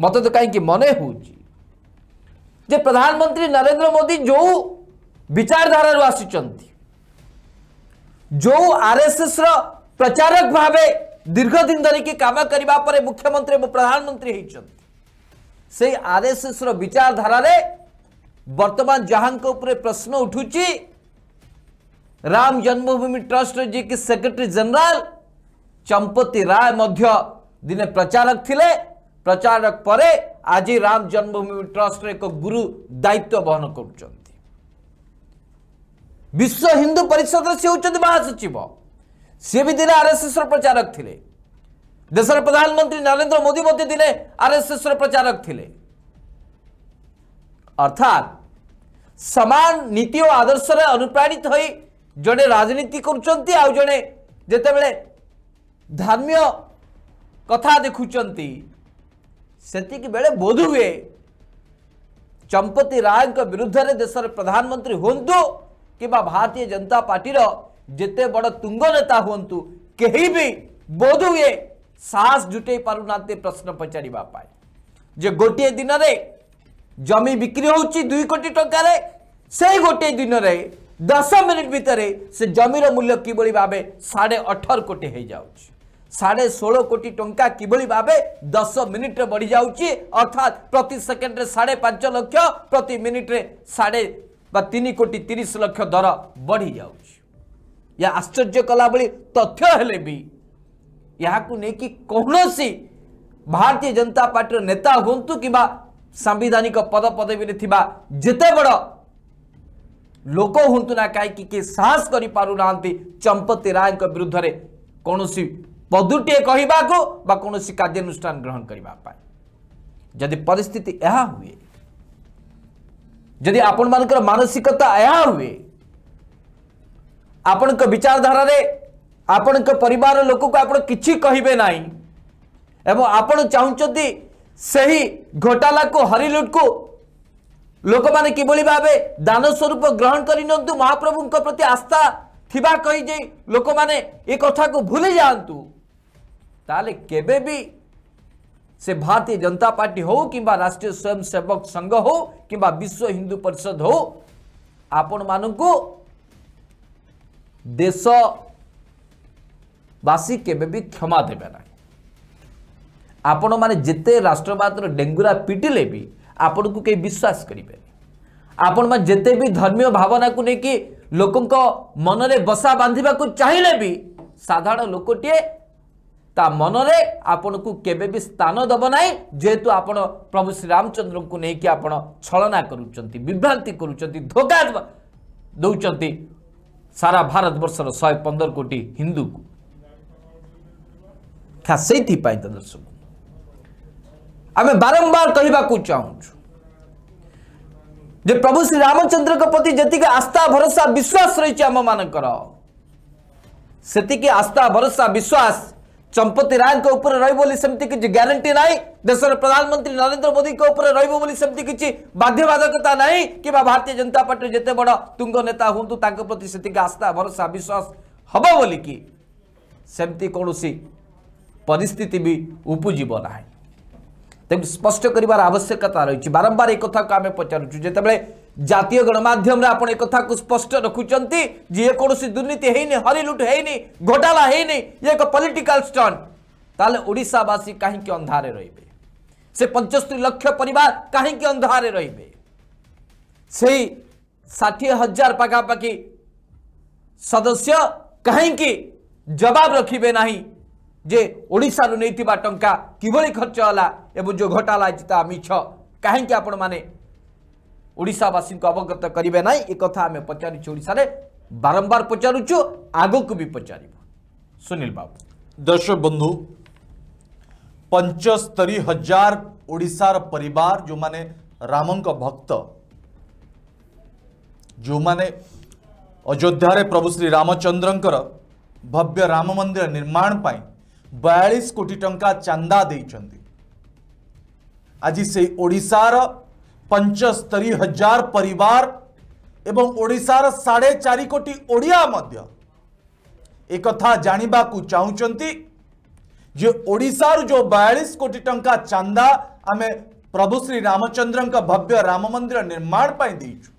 मत तो कहीं मन हो प्रधानमंत्री नरेंद्र मोदी जो विचारधार जो आरएसएस रचारक भाव दीर्घ दिन धरिकी काम करने मुख्यमंत्री और प्रधानमंत्री होती से आरएसएस विचारधार बर्तमान जहां प्रश्न उठू राम जन्मभूमि ट्रस्ट जी सेक्रेटरी जनरल चंपती राय मध्य दिने प्रचारक थिले ପ୍ରଚାର ପରେ ଆଜି ରାମ ଜନ୍ମଭୂମି ଟ୍ରଷ୍ଟର ଏକ ଗୁରୁ ଦାୟିତ୍ୱ ବହନ କରୁଛନ୍ତି ବିଶ୍ୱ ହିନ୍ଦୁ ପରିଷଦରେ ସେ ହେଉଛନ୍ତି ମହାସଚିବ ସିଏ ବି ଦିନେ ଆର୍ଏସ୍ଏସ୍ର ପ୍ରଚାରକ ଥିଲେ ଦେଶର ପ୍ରଧାନମନ୍ତ୍ରୀ ନରେନ୍ଦ୍ର ମୋଦି ମଧ୍ୟ ଦିନେ ଆର୍ଏସ୍ଏସ୍ର ପ୍ରଚାରକ ଥିଲେ ଅର୍ଥାତ୍ ସମାନ ନୀତି ଓ ଆଦର୍ଶରେ ଅନୁପ୍ରାଣିତ ହୋଇ ଜଣେ ରାଜନୀତି କରୁଛନ୍ତି ଆଉ ଜଣେ ଯେତେବେଳେ ଧର୍ମୀୟ କଥା ଦେଖୁଛନ୍ତି से बेले बोध हुए चंपती राय विरुद्ध देशर प्रधानमंत्री हूँ कि भारतीय जनता पार्टी जिते बड़ तुंग नेता हूँ कहीं भी बोध हुए साहस जुटे पार ना प्रश्न पचार जे गोटे दिन में जमी बिक्री होई कोटी टकरे से गोटे दिन में दस मिनिट भमि मूल्य किभ साढ़े अठर कोटी हो जाए साढ़े षोल कोटी टंका कि भाव दस मिनिट्रे बढ़ी जाऊँगी अर्थात प्रति सेकेंड साढ़े पांच लक्ष प्रति मिनिट्रे साढ़े तीन कोटी तीस लक्ष दर बढ़ी जा आश्चर्य कला भाई तथ्य हेले भी यहाँ लेकिन कौन सी भारतीय जनता पार्टी नेता हूँ कि सांविधानिक पद पदवी जिते बड़ लोक हूँ ना कहीं साहस कर चंपति राय विरुद्ध कौन सी ପଦୁଟିଏ କହିବାକୁ ବା କୌଣସି କାର୍ଯ୍ୟାନୁଷ୍ଠାନ ଗ୍ରହଣ କରିବା ପାଇଁ ଯଦି ପରିସ୍ଥିତି ଏହା ହୁଏ ଯଦି ଆପଣମାନଙ୍କର ମାନସିକତା ଏହା ହୁଏ ଆପଣଙ୍କ ବିଚାରଧାରାରେ ଆପଣଙ୍କ ପରିବାର ଲୋକକୁ ଆପଣ କିଛି କହିବେ ନାହିଁ ଏବଂ ଆପଣ ଚାହୁଁଛନ୍ତି ସେହି ଘୋଟାଲାକୁ ହରିଲୁଟକୁ ଲୋକମାନେ କିଭଳି ଭାବେ ଦାନ ସ୍ୱରୂପ ଗ୍ରହଣ କରିନିଅନ୍ତୁ ମହାପ୍ରଭୁଙ୍କ ପ୍ରତି ଆସ୍ଥା ଥିବା କହି ଯେ ଲୋକମାନେ ଏ କଥାକୁ ଭୁଲି ଯାଆନ୍ତୁ ताले केबे भी से भारतीय जनता पार्टी हो कि राष्ट्रीय स्वयं सेवक संघ हो कि विश्व हिंदू परिषद हो आपण मानू देशवासी के क्षमा देवे ना आपण मैंने जिते राष्ट्रवाद डेंगुरा पिटिले भी आपण को कई विश्वास करेंगे आपण जिते भी धर्मियो भावना को लेकिन लोक मनरे बसा बांधा को चाहिए भी साधारण लोकटे ତା ମନରେ ଆପଣଙ୍କୁ କେବେ ବି ସ୍ଥାନ ଦେବ ନାହିଁ ଯେହେତୁ ଆପଣ ପ୍ରଭୁ ଶ୍ରୀରାମଚନ୍ଦ୍ରଙ୍କୁ ନେଇକି ଆପଣ ଛଳନା କରୁଛନ୍ତି ବିଭ୍ରାନ୍ତି କରୁଛନ୍ତି ଧୋକା ଦେଉଛନ୍ତି ସାରା ଭାରତବର୍ଷର ଶହେ ପନ୍ଦର କୋଟି ହିନ୍ଦୁକୁ ସେଇଥିପାଇଁ ତ ଦର୍ଶକ ଆମେ ବାରମ୍ବାର କହିବାକୁ ଚାହୁଁଛୁ ଯେ ପ୍ରଭୁ ଶ୍ରୀ ରାମଚନ୍ଦ୍ରଙ୍କ ପ୍ରତି ଯେତିକି ଆସ୍ଥା ଭରସା ବିଶ୍ୱାସ ରହିଛି ଆମମାନଙ୍କର ସେତିକି ଆସ୍ଥା ଭରସା ବିଶ୍ୱାସ चंपत राय के ऊपर रही किसी ग्यारंटी ना देश प्रधानमंत्री नरेंद्र मोदी के ऊपर रही किसी बाध्यवाधकता ना कि भारतीय जनता पार्टी जिते बड़ तुंग नेता हूँ प्रति से आस्था भरोसा विश्वास हम कि सेमती कौन परिस्थिति भी उपजीव ना तेणु स्पष्ट कर आवश्यकता रही बारंबार एक कथा को आम पचारुचु जिते बड़े জাতীয় গণমাধ্যমে আপনার কথা স্পষ্ট রাখুন যে কোণী দুর্নীতি হয়নি হরিলুট হয়নি ঘোটালা হয়নি ইয়ে এক পলিটিকাল স্টন্ট তাহলে ওড়শাবাসী কী অন্ধারে রহবে সে পঞ্চস্তরি লক্ষ পরিবার কী অন্ধারে রহবে সেই ষাঠিয়ে হাজার পাখাপাখি সদস্য কী জবাব রাখবে না যে ওড়শার নেই টঙ্কা কিভাবে খরচ হলা এবং যে ঘোটালা হয়েছে তা মিছ কী আপন মানে ओडावासी को अवगत करेंगे ना एक आम पचारूशार बारंबार पचारूचु आग को भी पचार सुनील बाबू दर्शक बंधु पंचस्तरी हजार ओडार परिवार जो मैंने राम भक्त जो मैंने अयोध्या प्रभु श्री रामचंद्र भव्य राम मंदिर निर्माण पर बयालीस कोटी टंका चांदा दे आज से ओडार पंचस्तरी हजार परिवार एवं ओडार साढ़े चार कोटी ओडिया एक जानवाक चाहते जो बयालीस कोटी टंका चंदा आम प्रभु श्री रामचंद्र का भव्य राम मंदिर निर्माण देचु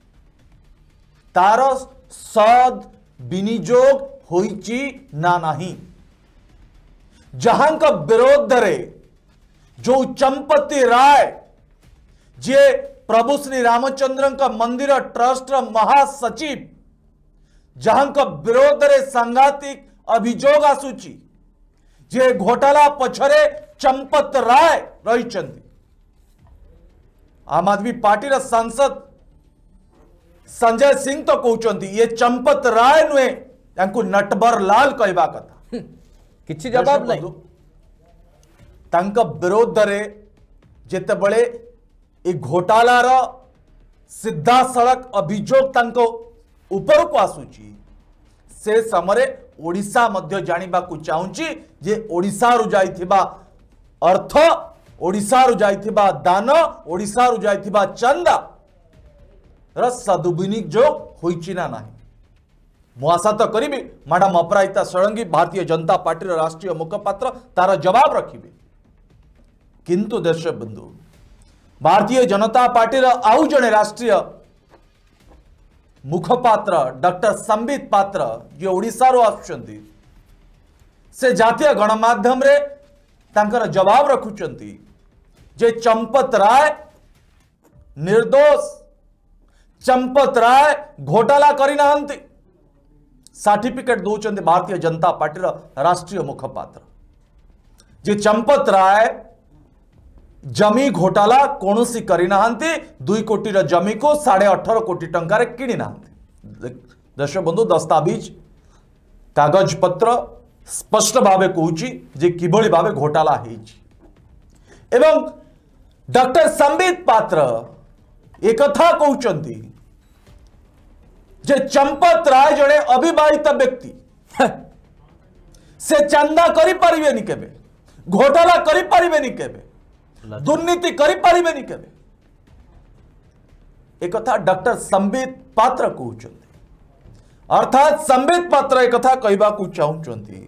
तार सद विनिजोग ना नहीं जहां विरोध में जो चंपति राय जे प्रभु श्री रामचंद्र मंदिर ट्रस्ट महासचिव जहां विरोध में सांघातिक अभोग आसूची जे घोटाला पचरे चंपत राय रही आम आदमी पार्टी सांसद संजय सिंह तो कहते ये चंपत राय नुहे नटबर लाल कहवा कथा हम्म, कि जवाब नहीं विरोध में जिते घोटालार सीधा सड़क अभोग आसूची से समय ओडा जाणी को चाहिए जे ओडा जा अर्थ ओडा रु जा दान ओडा रु जा चंदा रदुविनियोग मु आशा तो करी मैडम अपराजिता षड़ी भारतीय जनता पार्टी राष्ट्रीय मुखपात्र तार जवाब रखी किंतु दर्शक बंधु भारतीय जनता पार्टी आउ जड़े राष्ट्रीय मुखपात्र डॉक्टर संबित पात्र जी ओडारू से जातीय गणमाध्यम तांकर जवाब रखुं जे चंपत राय निर्दोष चंपत राय घोटाला करना सार्टिफिकेट दौरान भारतीय जनता पार्टी राष्ट्रीय मुखपात्र जे चंपत राय जमी घोटाला कौन सी करना दुई कोटी जमी को साढ़े अठर कोटी टकर दर्शक बंधु दस्ताविज कागज पत्र स्पष्ट भाव कहे कि भाव घोटाला एवं डॉक्टर संबित पात्र एक कहते जे चंपत राय जड़े अविवाहित व्यक्ति से चंदा करी करें घोटाला करी करें दुर्नीति करता डर संबित पात्र कहते अर्थात संबित पात्र एक कह चाहते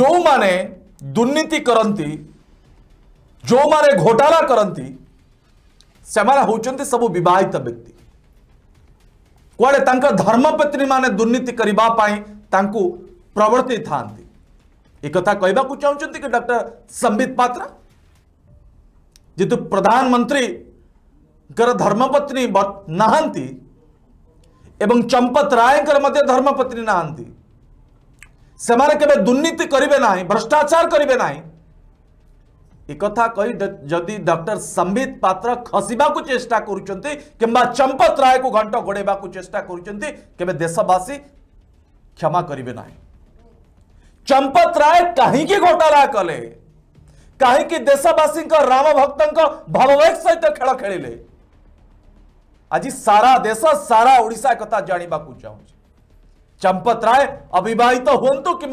जो मैंने दुर्नीति करती जो मैंने घोटाला करती से सब बहित व्यक्ति कड़े धर्मपत्नी माने दुर्नीति करने प्रवर्ती था एक कहवाकू चाहते कि डक्टर संबित पात्र जेतु प्रधानमंत्री धर्मपत्नी नहांती एवं चंपत राय धर्मपत्नी नहांती से दुर्नीति करे ना भ्रष्टाचार करेंगे ना एक जदि डक्टर संबित पात्र खसवा को चेष्टा कर चंपत राय को घंट घोड़े चेष्टा करसवासी क्षमा करे ना चंपत राय कहीं की घोटाला कले कहीं की देशवासी राम भक्त भाववेग सहित खेल खेले आज सारा देश सारा ओडा कथा जानवा चाहू चंपत राय अबित हूँ कि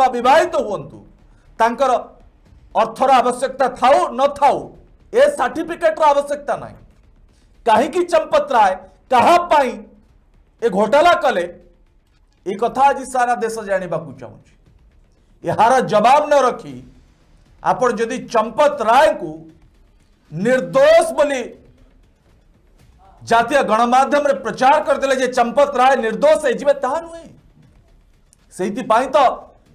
तो हूँ तर अर्थर आवश्यकता थाऊ न था ए सर्टिफिकेटर आवश्यकता ना कहीं चंपत राय क्या घोटाला कले ये कथा आज सारा देश जानवा चाहिए यार जवाब न रखी आपड़ी चंपत राय को निर्दोष बोली जय गणमाम प्रचार करदे चंपत राय निर्दोष नुहे से तो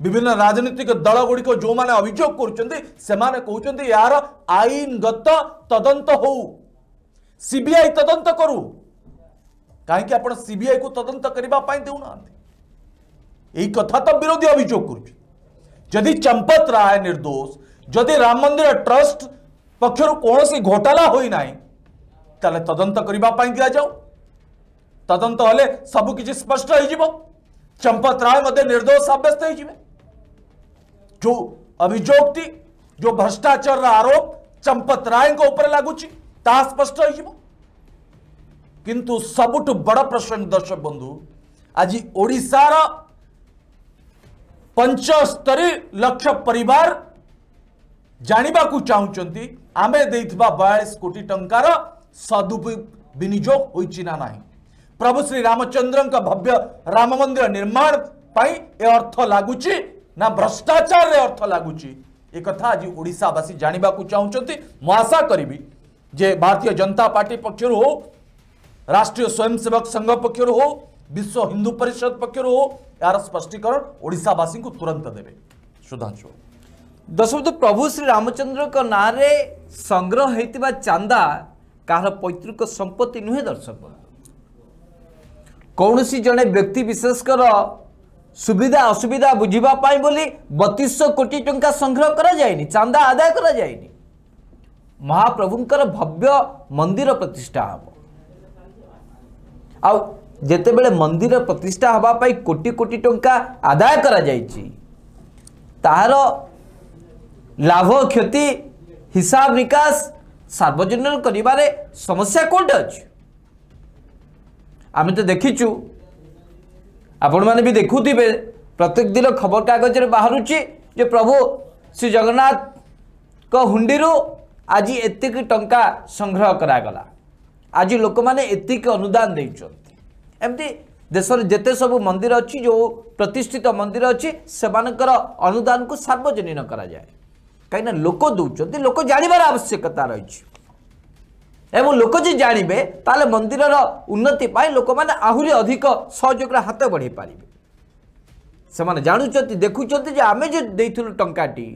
विभिन्न राजनीतिक दल गुड़िक जो मैंने अभोग कर यार आईनगत तदंत हो सीबीआई तदंत करू कहीं आप सीबीआई को तदंत करने देना यही कथा तो विरोधी अभोग कर जदि चंपत राय निर्दोष जदि राम मंदिर ट्रस्ट पक्षर कौन सी घोटाला होना तेल तदंत करने दि जाऊ तदंत हम सबकि स्पष्ट हो चंपत राय मध्य निर्दोष सब्यस्त हो जो अभोग जो भ्रष्टाचार आरोप चंपत राय लगुच स्पष्ट हो किंतु सबुठ बड़ प्रश्न दर्शक बंधु आज ओडार पंचस्तरी लक्ष पर जानवाक चाहते आम दे बयालीस कोटी टकर विनिजोग ना ना प्रभु श्री रामचंद्र भव्य राम मंदिर निर्माण अर्थ लगुच ना भ्रष्टाचार अर्थ लगुच एक आज ओडावासी जानवाक चाहते मुशा करी जे भारतीय जनता पार्टी पक्षर हो राष्ट्रीय स्वयंसेवक संघ पक्षर हो विश्व हिंदू परिषद पक्षर यार स्पष्टीकरण ओडावासी को तुरंत देवे सुधांशु दशरथ प्रभु श्री रामचंद्र नाँरे संग्रह होता चांदा କାହାର ପୈତୃକ ସମ୍ପତ୍ତି ନୁହେଁ ଦର୍ଶକ କୌଣସି ଜଣେ ବ୍ୟକ୍ତି ବିଶେଷଙ୍କର ସୁବିଧା ଅସୁବିଧା ବୁଝିବା ପାଇଁ ବୋଲି ବତିଶଶହ କୋଟି ଟଙ୍କା ସଂଗ୍ରହ କରାଯାଇନି ଚାନ୍ଦା ଆଦାୟ କରାଯାଇନି ମହାପ୍ରଭୁଙ୍କର ଭବ୍ୟ ମନ୍ଦିର ପ୍ରତିଷ୍ଠା ହେବ ଆଉ ଯେତେବେଳେ ମନ୍ଦିର ପ୍ରତିଷ୍ଠା ହେବା ପାଇଁ କୋଟି କୋଟି ଟଙ୍କା ଆଦାୟ କରାଯାଇଛି ତାହାର ଲାଭ କ୍ଷତି ହିସାବ ନିକାଶ ସାର୍ବଜନୀନ କରିବାରେ ସମସ୍ୟା କେଉଁଠି ଅଛି ଆମେ ତ ଦେଖିଛୁ ଆପଣମାନେ ବି ଦେଖୁଥିବେ ପ୍ରତ୍ୟେକ ଦିନ ଖବରକାଗଜରେ ବାହାରୁଛି ଯେ ପ୍ରଭୁ ଶ୍ରୀ ଜଗନ୍ନାଥଙ୍କ ହୁଣ୍ଡିରୁ ଆଜି ଏତିକି ଟଙ୍କା ସଂଗ୍ରହ କରାଗଲା ଆଜି ଲୋକମାନେ ଏତିକି ଅନୁଦାନ ଦେଇଛନ୍ତି ଏମିତି ଦେଶରେ ଯେତେ ସବୁ ମନ୍ଦିର ଅଛି ଯେଉଁ ପ୍ରତିଷ୍ଠିତ ମନ୍ଦିର ଅଛି ସେମାନଙ୍କର ଅନୁଦାନକୁ ସାର୍ବଜନୀନ କରାଯାଏ କାହିଁକିନା ଲୋକ ଦେଉଛନ୍ତି ଲୋକ ଜାଣିବାର ଆବଶ୍ୟକତା ରହିଛି ଏବଂ ଲୋକ ଯେ ଜାଣିବେ ତାହେଲେ ମନ୍ଦିରର ଉନ୍ନତି ପାଇଁ ଲୋକମାନେ ଆହୁରି ଅଧିକ ସହଯୋଗରେ ହାତ ବଢ଼େଇ ପାରିବେ ସେମାନେ ଜାଣୁଛନ୍ତି ଦେଖୁଛନ୍ତି ଯେ ଆମେ ଯେ ଦେଇଥିଲୁ ଟଙ୍କାଟି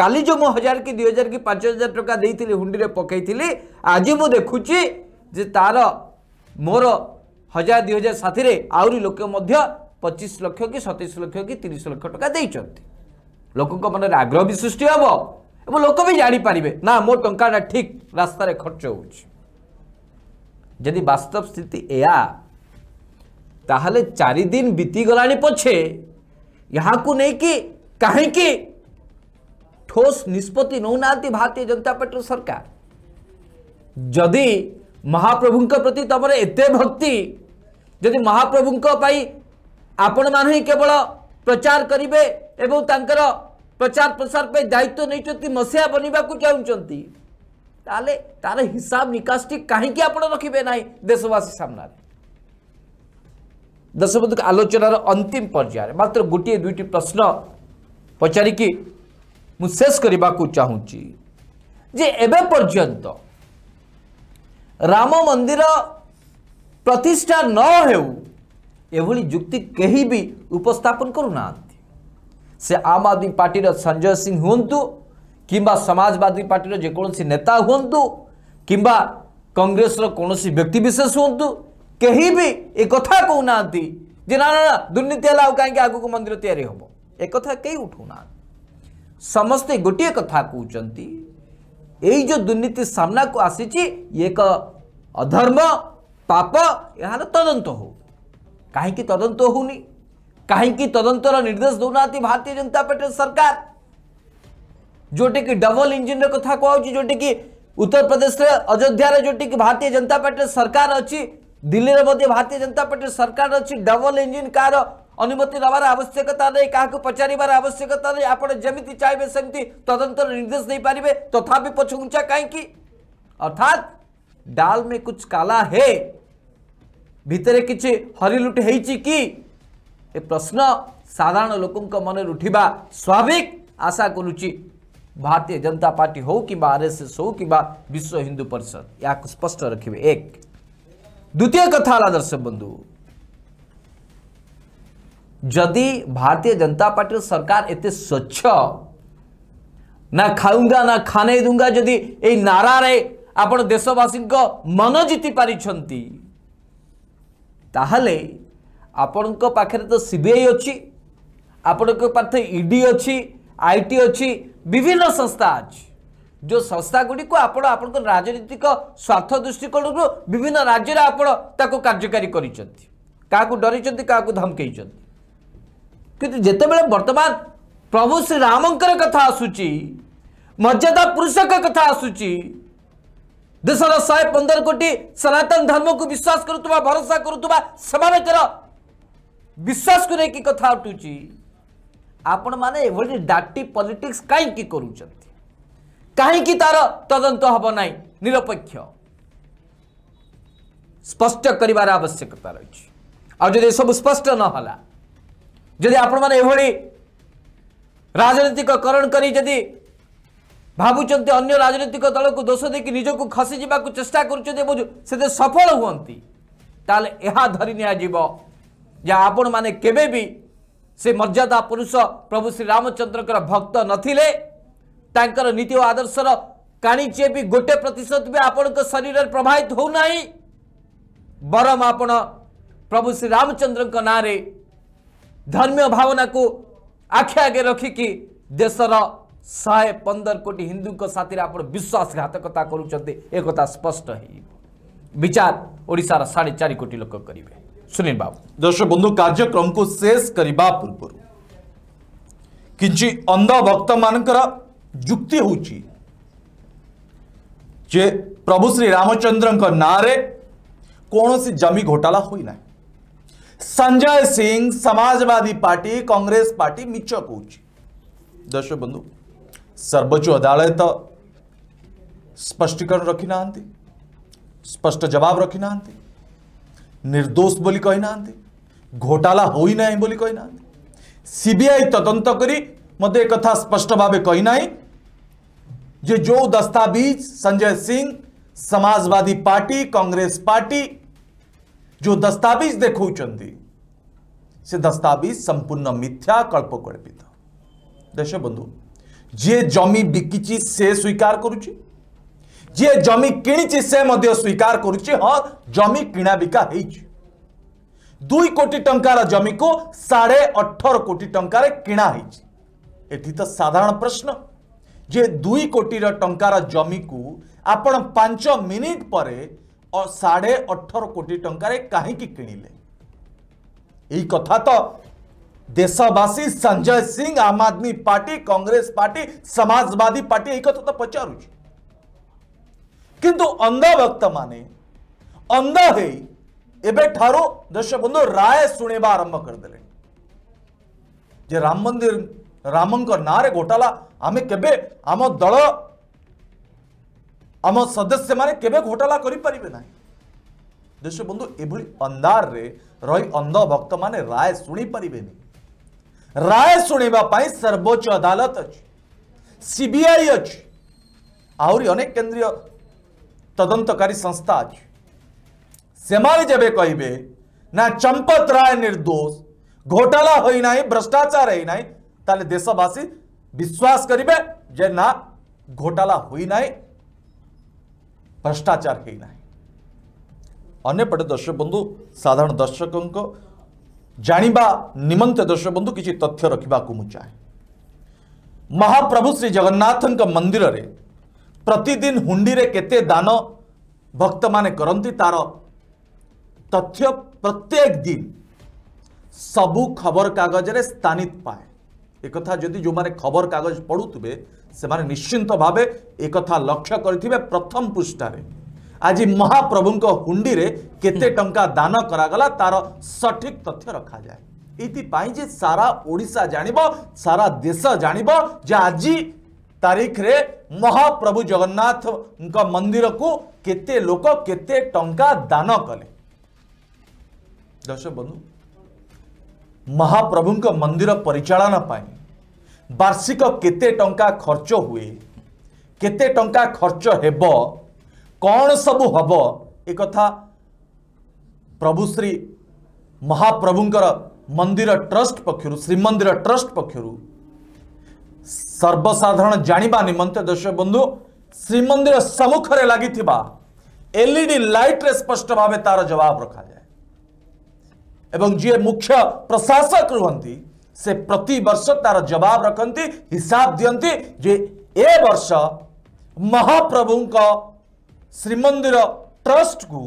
କାଲି ଯେଉଁ ମୁଁ ହଜାର କି ଦୁଇ ହଜାର କି ପାଞ୍ଚ ହଜାର ଟଙ୍କା ଦେଇଥିଲି ହୁଣ୍ଡିରେ ପକାଇଥିଲି ଆଜି ମୁଁ ଦେଖୁଛି ଯେ ତାର ମୋର हजार दुई हजार सात आहरी लोक पचिश लक्ष कि सतैश लक्ष कि तीस लक्ष टा दे लोक मन आग्रह भी सृष्टि हम এবং লোক বি জাঁপারে না মো টাকাটা ঠিক রাস্তায় খরচ হচ্ছে যদি বাস্তব স্থিতি এয়া তাহলে চারিদিন বিতিগলা পছে ইয়াকে কাহি ঠোস নিষ্পতি নৌ না ভারতীয় জনতা পার্টির সরকার যদি महाप्रभु प्रति तुम एत भक्ति जदि महाप्रभु आपण मान केवल प्रचार करे प्रचार प्रसार पर दायित्व नहीं मसीहा बनवाक चाहते तार हिसाब टी कहीं रखे ना देशवासी सामन दशबंध आलोचनार अंतिम पर्यायर मात्र गोटे दुईट प्रश्न पचारिकी मु शेष करने को चाहिए जे एवं पर्यतं राम मंदिर प्रतिष्ठा न हो युक्ति कहीं भी उपस्थापन करूना से आम आदमी पार्टी संजय सिंह हूँ कि समाजवादी पार्टी जेकोसी नेता हूँ किंवा कंग्रेस कौन व्यक्ति विशेष हूँ कहीं भी एक कहना जे ना ना दुर्नीति है कहीं आगे मंदिर या एक कहीं उठाऊना समस्ते गोटे कथा कहते जो दुर्नीति सामना को आसी एक अधर्म पाप यार तदंत हो कहीं तदंत हो कहीं तदंतर निर्देश दौना भारतीय जनता पार्टी सरकार जोटी डबल इंजिन रहा कहूँ जोटी की उत्तर प्रदेश में अयोध्या जो भारतीय जनता पार्टी सरकार अच्छी दिल्ली में भारतीय जनता पार्टी सरकार अच्छी डबल इंजिन कार अनुमति दबार आवश्यकता नहीं क्या पचार आवश्यकता नहीं आप जमी चाहिए सेमती तदंतर निर्देश नहीं पारे तथा तो पछघुंचा कहीं अर्थात डाल में कुछ काला है भितर कि हरिलुट हो प्रश्न साधारण लोक मन उठवा स्वाभाविक आशा करुच्ची भारतीय जनता पार्टी हो कि आर एस एस हो कि विश्व हिंदू परिषद यहाँ स्पष्ट रखिए एक द्वितीय कथा दर्शक बंधु जदि भारतीय जनता पार्टी सरकार एत स्वच्छ ना खाऊंगा ना खाने दूंगा जदि ये नारे आप देशवासी मन जीति पारी आपण को पाखे तो सीबीआई अच्छी आपण इडी अच्छी आई टी अच्छी विभिन्न संस्था अच्छी जो संस्था गुड़ी आप राजनीतिक स्वार्थ दृष्टिकोण विभिन्न राज्य आपड़ कार्यकारी कर डरी क्या धमकई किंतु जितेबले वर्तमान प्रभु श्री राम कथ आसूँ मर्यादा पुरुष कथ आसूँ देशर शहे पंदर कोटी सनातन धर्म को विश्वास करुवा भरोसा करुवा से विश्वास को लेकिन कथ उठू आपण मैंने डाटी पॉलिटिक्स कहीं कर कहीं तार तदंत हम ना निरपेक्ष स्पष्ट कर आवश्यकता रही आदि स्पष्ट नाला ଯଦି ଆପଣମାନେ ଏଭଳି ରାଜନୈତିକକରଣ କରି ଯଦି ଭାବୁଛନ୍ତି ଅନ୍ୟ ରାଜନୈତିକ ଦଳକୁ ଦୋଷ ଦେଇକି ନିଜକୁ ଖସିଯିବାକୁ ଚେଷ୍ଟା କରୁଛନ୍ତି ଏବଂ ସେତେ ସଫଳ ହୁଅନ୍ତି ତାହେଲେ ଏହା ଧରି ନିଆଯିବ ଯେ ଆପଣମାନେ କେବେ ବି ସେ ମର୍ଯ୍ୟାଦା ପୁରୁଷ ପ୍ରଭୁ ଶ୍ରୀରାମଚନ୍ଦ୍ରଙ୍କର ଭକ୍ତ ନଥିଲେ ତାଙ୍କର ନୀତି ଓ ଆଦର୍ଶର କାଣିଚିଏ ବି ଗୋଟେ ପ୍ରତିଶତ ବି ଆପଣଙ୍କ ଶରୀରରେ ପ୍ରଭାବିତ ହେଉନାହିଁ ବରଂ ଆପଣ ପ୍ରଭୁ ଶ୍ରୀରାମଚନ୍ଦ୍ରଙ୍କ ନାଁରେ धर्मियों भावना को आखे आगे रखिक देशर शहे पंदर कोटी हिंदू को साथी आप विश्वासघातकता करता स्पष्ट विचार ओडार साढ़े चार कोटी लोक करेंगे सुनील बाबू दर्शक बंधु कार्यक्रम को शेष करने पूर्व कि अंधभक्त मानुक्ति हूँ जे प्रभु श्री रामचंद्र नाँ कौन सी जमी घोटाला होना Sanjay Singh Samajwadi Party Congress Party Mitch कौच दर्शक बंधु सर्वोच्च अदालत तो स्पष्टीकरण रखी ना स्पष्ट जवाब रखि ना निर्दोष बोली कही ना घोटाला होना कही ना सीबीआई तदंत कर मत एक स्पष्ट भाव कही ना जे जो दस्ताविज Sanjay Singh Samajwadi Party Congress Party जो दस्तावेज देखते से दस्तावेज संपूर्ण मिथ्या कल्पित देश बंधु जी जमी बिकी से स्वीकार करुच्ची जी जमी कि से स्वीकार कर हाँ जमी किणा बिका हो दुई कोटी टंकार जमी को साढ़े अठर कोटी टंकार किणा तो साधारण प्रश्न जे दुई कोटी टंकार जमी को आपच मिनिट पर साढ़े अठर कोटी टकरे कथा तो देशवासी Sanjay Singh Aam Aadmi Party Congress Party Samajwadi Party एक कथा तो पचार किंतु अंधभक्त माने अंध है एवं ठारो दर्शक बंधु राय शुणा आरंभ कर दे जे राम मंदिर रामंकर नारे घोटाला आम के आम दल आम सदस्य मैंने केवे घोटाला करें ना देश बंधु एभली अंधार रही अंध भक्त मैंने राय शुणिपारे राय शुणापी सर्वोच्च अदालत अच्छी सीबीआई अच्छी आहरी अनेक केन्द्रीय तदंतकारी संस्था अच्छी से जब कह चंपत राय निर्दोष घोटाला होना भ्रष्टाचार होना तेल देशवासी विश्वास करेंगे जे ना घोटाला होना भ्रष्टाचार होना अनेपटे दर्शक बंधु साधारण दर्शकों जाणी निमंत दर्शक बंधु किसी तथ्य रखा चाहे महाप्रभु श्री जगन्नाथ मंदिर रे प्रतिदिन हुंडी रे केते दान भक्त माने करती तार तथ्य प्रत्येक दिन सबू खबर कागज रे स्थानित पाए एक जदि जो मैंने खबरकगज पढ़ुवे से निश्चिंत भावे एक लक्ष्य करेंगे प्रथम पृष्ठार आज महाप्रभु हुंडी में केते टंका दान कर तार सठिक तथ्य रखा जाए ये सारा ओडा जान सारा देश जान आज तारीख रे महाप्रभु जगन्नाथ मंदिर को केते लोक केते टंका दान कले दर्शक बंधु महाप्रभु मंदिर परिचालन पाई वार्षिक केते टंका खर्च हुए केते टंका खर्च होब कौन सब हम एक प्रभु श्री महाप्रभुंर मंदिर ट्रस्ट पक्षर श्रीमंदिर ट्रस्ट पक्षर सर्वसाधारण जाणी निमंत दर्शक बंधु श्रीमंदिर सम्मुखें लगी एलईडी लाइट रे स्पष्ट भाव तार जवाब रखा जाए एवं जी मुख्य प्रशासक रुंती से प्रति वर्ष तार जवाब रखती हिसाब दिंती जे ए वर्ष महाप्रभु श्रीमंदिर ट्रस्ट को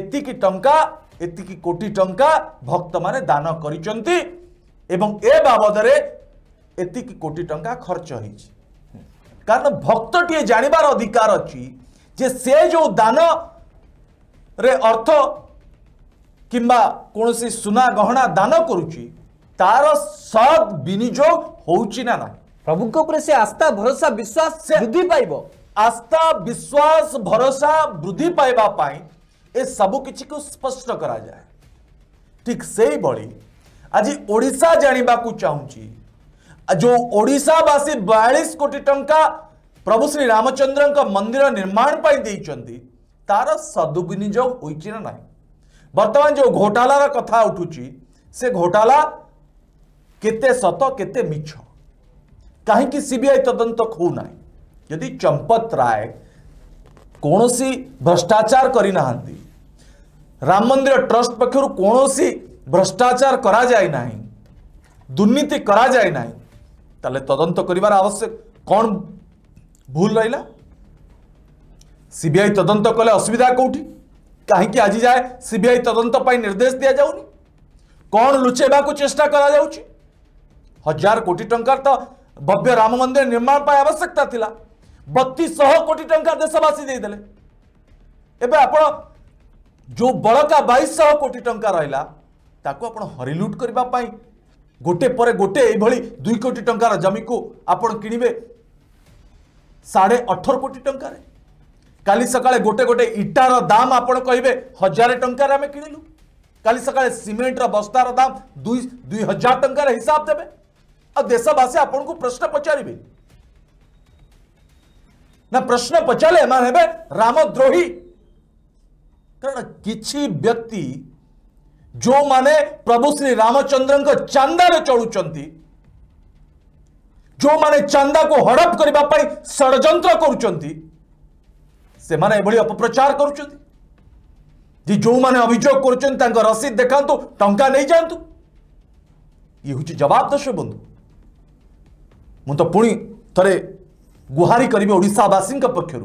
एतिकी टंका एतिकी कोटी टंका भक्त माने दान कर बाबदे एतिकी कोटी टंका खर्च हो कारण भक्त टीए जानवर अधिकार अच्छी जे से जो दान रे अर्थ किंबा कौन सुना गहना दान करुच्ची तार सद विनिजोग ना ना प्रभु से आस्था भरोसा विश्वास से वृद्धि पाइब आस्था विश्वास भरोसा वृद्धि पाइबापी ए सब किसी को स्पष्ट करा जाए ठीक से आज ओडा जाणी को चाहिए जो ओडावासी बयालीस कोटी टंका प्रभु श्री रामचंद्र मंदिर निर्माण पाई तार सदुविनियोग ना ना बर्तमान जो घोटाला कथा उठू से घोटाला केते सत के मिछ कहीं सीबीआई तदंत हो चंपत राय कौन सी भ्रष्टाचार करना राम मंदिर ट्रस्ट पक्षर कौन भ्रष्टाचार करा जाए ना दुर्नीति करा जाए ना तेल तदंत कर आवश्यक कौन भूल रहा सीबीआई तदंत कले असुविधा कौटी कहीं आज जाए सीबीआई तदंत निर्देश दि जाऊ कौन लुचेबा को चेस्टा करा जाऊँगी हजार कोटी टंकार तो भव्य राम मंदिर निर्माण पर आवश्यकता था बत्तीस कोटी टंका देशवासी देदेले एवं आप जो बड़का बैश कोटी टंका रहा ताको हरिलुट करने गोटे पर गोटे ये दुई कोटी टंकार जमी को आपण किणे साढ़े अठर कोटी टकर काली सकाळे गोटे गोटे इटार दाम आपण कहे हजार टंकार आम किणलु काली सकाळे बस्तार दाम दुई दुई हजार टकर हिसाब देवे आशवासी आप प्रश्न पचारे ना प्रश्न पचारे एम रामद्रोही कारण कि व्यक्ति जो माने प्रभु श्री रामचंद्र चंदार चलुंच जो माने चंदा को हड़प करने षड्र कर अपप्रचार कर जो मैंने अभोग कर रसीद देखा टाँग नहीं जातु ये हूँ जवाब दस बंधु मुत तो पुणी थे गुहारी करी ओडावासी पक्षर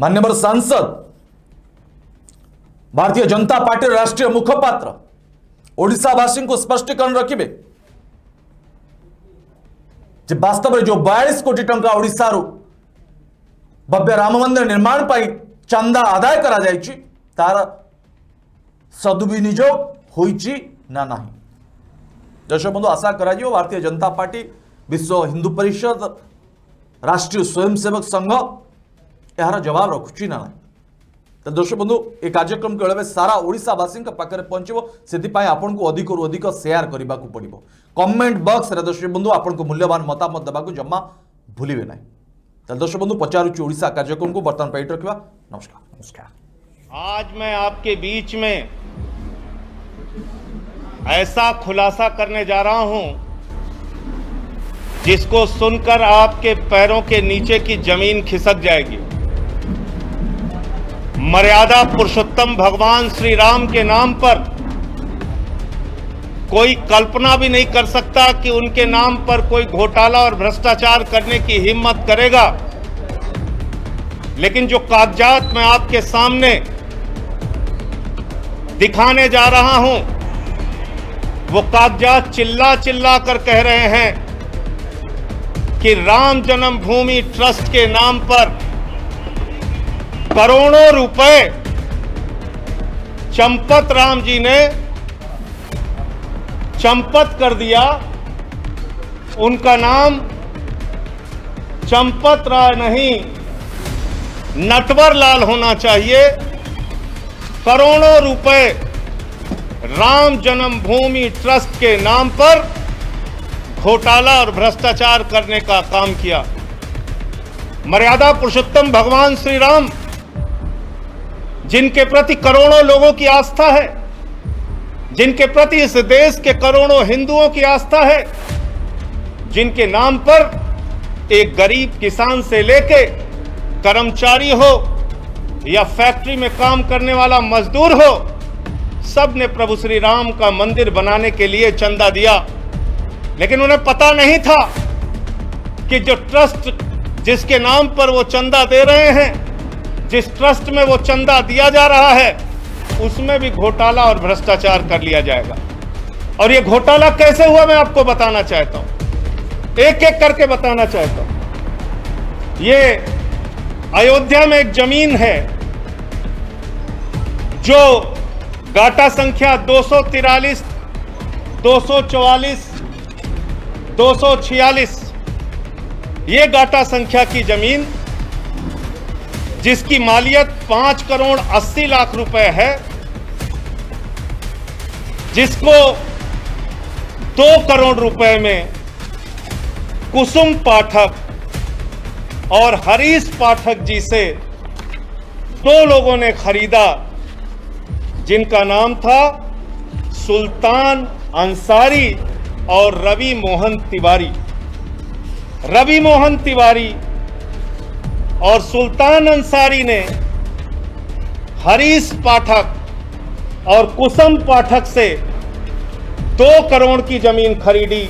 मान्यवर सांसद भारतीय जनता पार्टी राष्ट्रीय मुखपात्र ओडावासी को स्पष्टीकरण रखिए जे बास्तव में जो बयालीस कोटी टाइम ओडार भव्य राम मंदिर निर्माण पर चंदा आदाय कर सदुविनिजोग ना नहीं बंधु आशा कर भारतीय जनता पार्टी विश्व हिंदू परिषद राष्ट्रीय स्वयंसेवक संघ यार जवाब रखुची ना तो दर्शक बंधु ये कार्यक्रम केवल सारा ओडावासी पाखे पहुंचव से आपको अधिक रू अधिक सेयार करने को पड़ो कमेंट बक्स दर्शक दर्शकबंधु आपको मूल्यवान मतामत देवा जमा भूल ना तो दर्शकबंधु पचारूँ ओडा कार्यक्रम को बर्तमान पाइट रखा नमस्कार नमस्कार आज मैं आपके बीच में ऐसा खुलासा करने जा रहा हूं जिसको सुनकर आपके पैरों के नीचे की जमीन खिसक जाएगी मर्यादा पुरुषोत्तम भगवान श्री राम के नाम पर कोई कल्पना भी नहीं कर सकता कि उनके नाम पर कोई घोटाला और भ्रष्टाचार करने की हिम्मत करेगा लेकिन जो कागजात मैं आपके सामने दिखाने जा रहा हूं वो कागजात चिल्ला चिल्ला कर कह रहे हैं कि राम जन्मभूमि ट्रस्ट के नाम पर करोड़ों रुपए चंपत राम जी ने चंपत कर दिया उनका नाम चंपत राय नहीं नटवर लाल होना चाहिए करोड़ों रुपए राम जन्मभूमि ट्रस्ट के नाम पर घोटाला और भ्रष्टाचार करने का काम किया मर्यादा पुरुषोत्तम भगवान श्री राम जिनके प्रति करोड़ों लोगों की आस्था है जिनके प्रति इस देश के करोड़ों हिंदुओं की आस्था है जिनके नाम पर एक गरीब किसान से लेके कर्मचारी हो या फैक्ट्री में काम करने वाला मजदूर हो सब ने प्रभु श्री राम का मंदिर बनाने के लिए चंदा दिया लेकिन उन्हें पता नहीं था कि जो ट्रस्ट जिसके नाम पर वो चंदा दे रहे हैं जिस ट्रस्ट में वो चंदा दिया जा रहा है उसमें भी घोटाला और भ्रष्टाचार कर लिया जाएगा और ये घोटाला कैसे हुआ मैं आपको बताना चाहता हूं एक एक करके बताना चाहता हूं ये अयोध्या में एक जमीन है जो घाटा संख्या दो सौ तिरालीस दो सौ चौवालीस दो सौ छियालीस ये घाटा संख्या की जमीन जिसकी मालियत पांच करोड़ अस्सी लाख रुपए है जिसको दो करोड़ रुपए में कुसुम पाठक और हरीश पाठक जी से दो लोगों ने खरीदा जिनका नाम था सुल्तान अंसारी और रवि मोहन तिवारी रवि मोहन तिवारी और सुल्तान अंसारी ने हरीश पाठक और कुसुम पाठक से दो करोड़ की जमीन खरीदी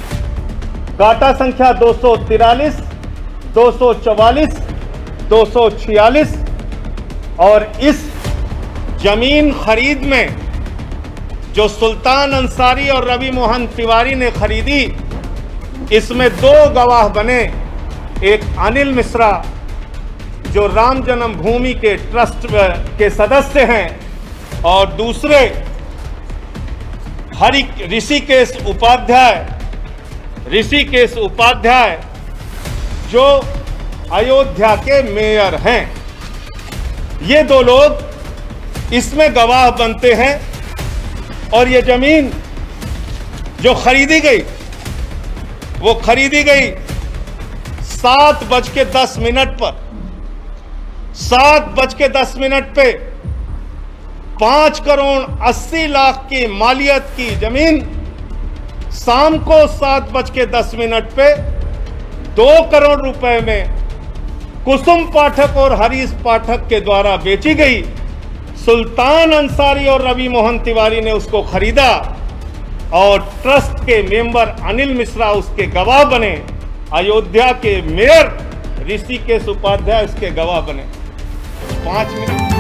गाटा संख्या दो सौ तिरालीस दो सौ दो सौ छियालीस और इस जमीन खरीद में जो सुल्तान अंसारी और रवि मोहन तिवारी ने खरीदी इसमें दो गवाह बने एक अनिल मिश्रा जो राम जन्मभूमि के ट्रस्ट के सदस्य हैं और दूसरे हरि ऋषिकेश उपाध्याय ऋषिकेश उपाध्याय जो अयोध्या के मेयर हैं ये दो लोग इसमें गवाह बनते हैं और ये जमीन जो खरीदी गई वो खरीदी गई सात बज के दस मिनट पर सात बज के दस मिनट पे पांच करोड़ अस्सी लाख की मालियत की जमीन शाम को सात बज के दस मिनट पे दो करोड़ रुपए में कुसुम पाठक और हरीश पाठक के द्वारा बेची गई सुल्तान अंसारी और रवि मोहन तिवारी ने उसको खरीदा और ट्रस्ट के मेंबर अनिल मिश्रा उसके गवाह बने अयोध्या के मेयर ऋषिकेश उपाध्याय उसके गवाह बने पांच मिनट